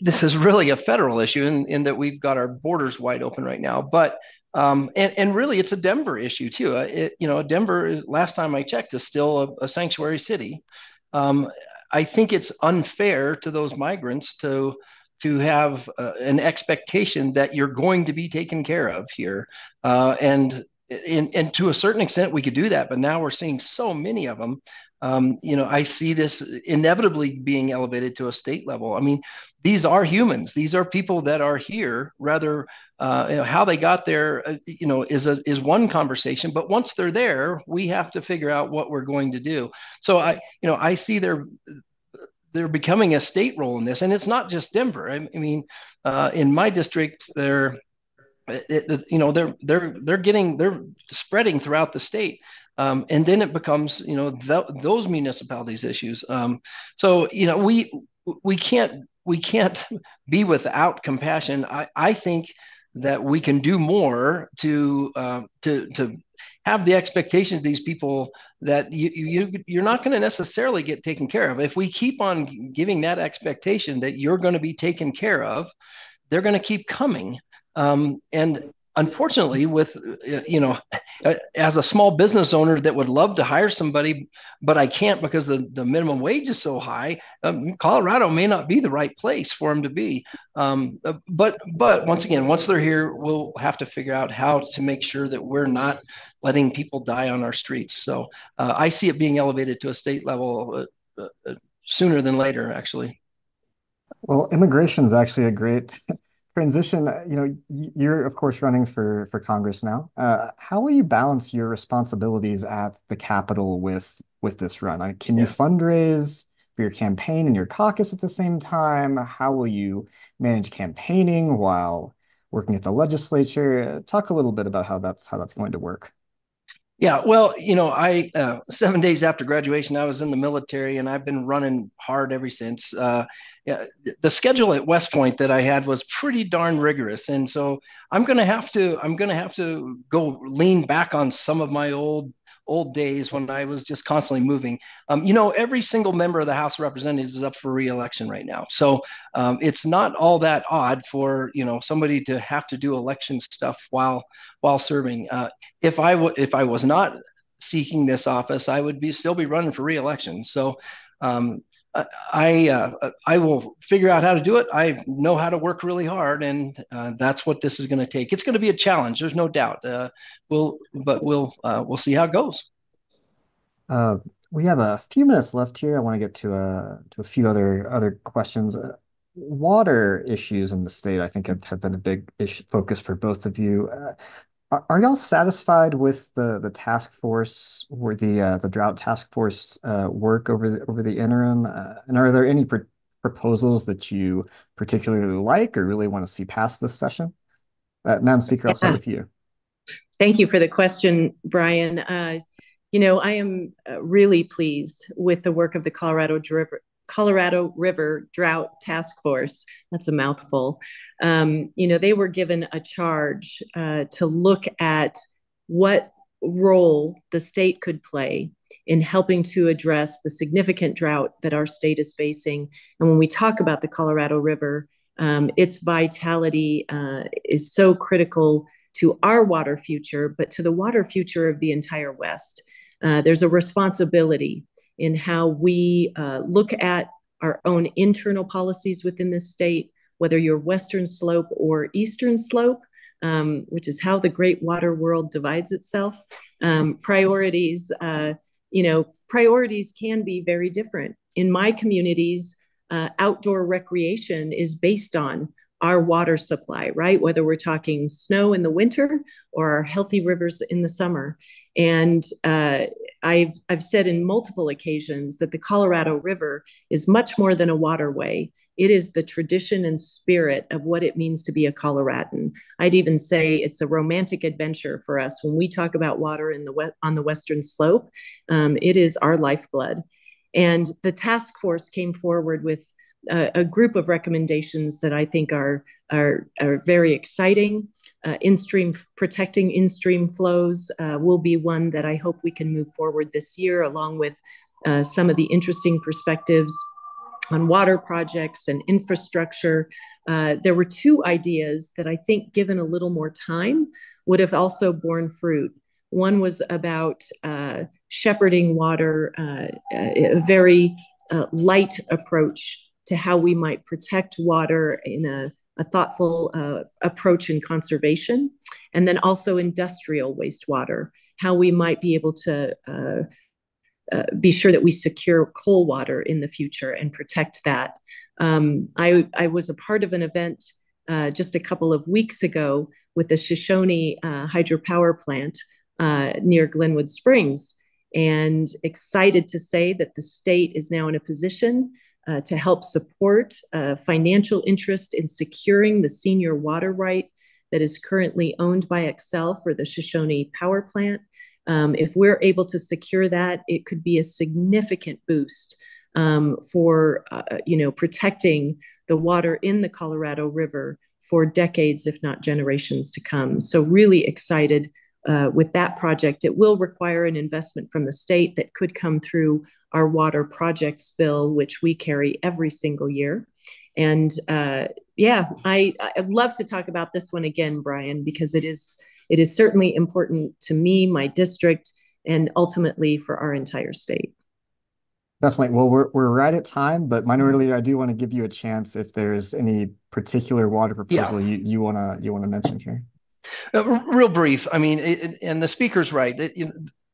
this is really a federal issue in, in that we've got our borders wide open right now. But um, and, and really, it's a Denver issue too. Uh, it, you know, Denver, last time I checked, is still a, a sanctuary city. Um, I think it's unfair to those migrants to to have uh, an expectation that you're going to be taken care of here. Uh, and, and, and to a certain extent, we could do that. But now we're seeing so many of them um, you know, I see this inevitably being elevated to a state level. I mean, these are humans. These are people that are here. Rather, uh, you know, how they got there, uh, you know, is a is one conversation. But once they're there, we have to figure out what we're going to do. So I, you know, I see there they're becoming a state role in this, and it's not just Denver. I, I mean, uh, in my district, they're it, it, you know they're they're they're getting they're spreading throughout the state. Um, and then it becomes you know th- those municipalities issues. Um, so you know we we can't we can't be without compassion. I, I think that we can do more to uh, to to have the expectation of these people that you, you you're not going to necessarily get taken care of. If we keep on giving that expectation that you're going to be taken care of, they're going to keep coming. Um, and unfortunately with you know as a small business owner that would love to hire somebody but i can't because the, the minimum wage is so high um, colorado may not be the right place for them to be. Um, uh, but but once again once they're here we'll have to figure out how to make sure that we're not letting people die on our streets. So uh, i see it being elevated to a state level uh, uh, sooner than later actually. Well immigration is actually a great transition, uh, you know, you're of course running for for Congress now. Uh, how will you balance your responsibilities at the Capitol with with this run? Can you fundraise for your campaign and your caucus at the same time? How will you manage campaigning while working at the legislature? Talk a little bit about how that's how that's going to work. Yeah, well, you know, I uh, seven days after graduation, I was in the military, and I've been running hard ever since. Uh, yeah, the schedule at West Point that I had was pretty darn rigorous, and so I'm gonna have to I'm gonna have to go lean back on some of my old old days when I was just constantly moving. Um, you know, every single member of the House of Representatives is up for reelection right now, so um, it's not all that odd for you know somebody to have to do election stuff while while serving. Uh, if I w- if I was not seeking this office, I would be still be running for reelection. So. Um, I uh, I will figure out how to do it. I know how to work really hard, and uh, that's what this is going to take. It's going to be a challenge. There's no doubt. Uh, we'll but we'll uh, we'll see how it goes. Uh, we have a few minutes left here. I want to get to a to a few other other questions. Uh, water issues in the state, I think, have, have been a big issue, focus for both of you. Are, are y'all satisfied with the the task force or the uh, the drought task force uh, work over the over the interim? Uh, and are there any pr proposals that you particularly like or really want to see past this session? Uh, Madam Speaker, I'll start with you. Thank you for the question, Brian. Uh, you know, I am uh, really pleased with the work of the Colorado Colorado River Drought Task Force. That's a mouthful. Um, you know, they were given a charge uh, to look at what role the state could play in helping to address the significant drought that our state is facing. And when we talk about the Colorado River, um, its vitality uh, is so critical to our water future, but to the water future of the entire West. Uh, there's a responsibility in how we uh, look at our own internal policies within this state, whether you're Western slope or Eastern slope, um, which is how the great water world divides itself. Um, priorities, uh, you know, priorities can be very different. In my communities, uh, outdoor recreation is based on our water supply, right? Whether we're talking snow in the winter or our healthy rivers in the summer. And uh, I've, I've said in multiple occasions that the Colorado River is much more than a waterway. It is the tradition and spirit of what it means to be a Coloradan. I'd even say it's a romantic adventure for us. When we talk about water in the on the western slope, um, it is our lifeblood. And the task force came forward with a, a group of recommendations that I think are are, are very exciting. Uh, in-stream protecting in-stream flows uh, will be one that I hope we can move forward this year, along with uh, some of the interesting perspectives on water projects and infrastructure. Uh, there were two ideas that I think, given a little more time, would have also borne fruit. One was about uh, shepherding water, uh, a very light approach to how we might protect water in a, a thoughtful uh, approach in conservation, and then also industrial wastewater, how we might be able to uh, uh, be sure that we secure coal water in the future and protect that. Um, I, I, was a part of an event uh, just a couple of weeks ago with the Shoshone uh, hydropower plant uh, near Glenwood Springs, and excited to say that the state is now in a position uh, to help support uh, financial interest in securing the senior water right that is currently owned by Xcel for the Shoshone power plant. Um, if we're able to secure that, it could be a significant boost um, for uh, you know protecting the water in the Colorado River for decades, if not generations to come. So really excited uh, with that project. It will require an investment from the state that could come through our water projects bill, which we carry every single year. And uh, yeah, I, I'd love to talk about this one again, Brian, because it is it is certainly important to me, my district, and ultimately for our entire state. Definitely. Well, we're we're right at time, but Minority Leader, I do want to give you a chance if there's any particular water proposal yeah. you, you wanna you wanna mention here. Uh, real brief. I mean, it, and the speaker's right. It, you know,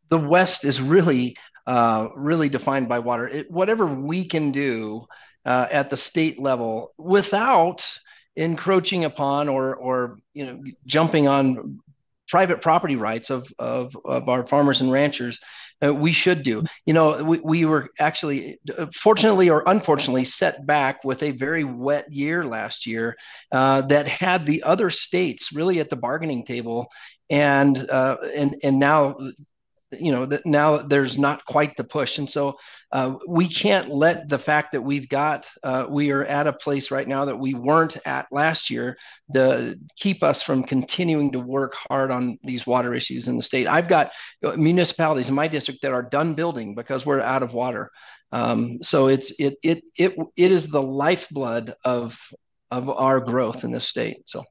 the West is really uh, really defined by water. It, whatever we can do uh, at the state level without encroaching upon or or you know jumping on private property rights of of, of our farmers and ranchers uh, we should do. You know, we, we were actually, fortunately or unfortunately, set back with a very wet year last year uh, that had the other states really at the bargaining table, and uh, and and now you know that now there's not quite the push. And so uh, we can't let the fact that we've got uh, we are at a place right now that we weren't at last year to keep us from continuing to work hard on these water issues in the state. I've got municipalities in my district that are done building because we're out of water. Um, so it's it it it it is the lifeblood of of our growth in this state so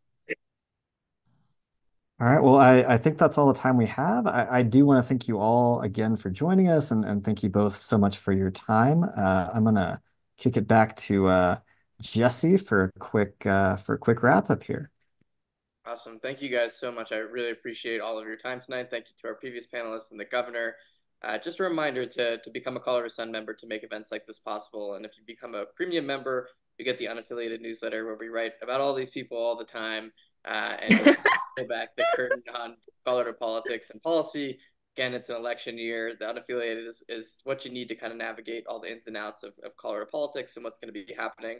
all right. Well, I, I think that's all the time we have. I, I do want to thank you all again for joining us and, and thank you both so much for your time. Uh, I'm going to kick it back to uh, Jesse for a quick uh, for a quick wrap up here. Awesome. Thank you guys so much. I really appreciate all of your time tonight. Thank you to our previous panelists and the governor. Uh, just a reminder to, to become a Colorado Sun member to make events like this possible. And if you become a premium member, you get the unaffiliated newsletter where we write about all these people all the time uh, and pull back the curtain on Colorado politics and policy. Again, it's an election year. The unaffiliated is, is what you need to kind of navigate all the ins and outs of, of Colorado politics and what's going to be happening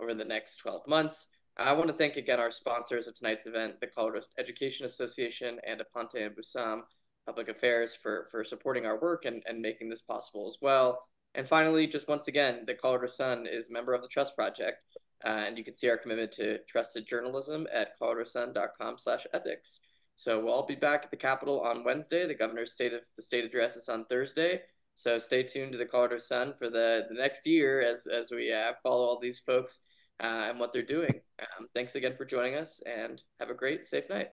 over the next 12 months. I want to thank again our sponsors of tonight's event, the Colorado Education Association and Aponté and Busam Public Affairs for, for supporting our work and, and making this possible as well. And finally, just once again, the Colorado Sun is a member of the Trust Project. Uh, and you can see our commitment to trusted journalism at coloradosun.com slash ethics. So we'll all be back at the Capitol on Wednesday. The governor's state of the state address is on Thursday. So stay tuned to the Colorado Sun for the, the next year as, as we uh, follow all these folks uh, and what they're doing. Um, thanks again for joining us and have a great, safe night.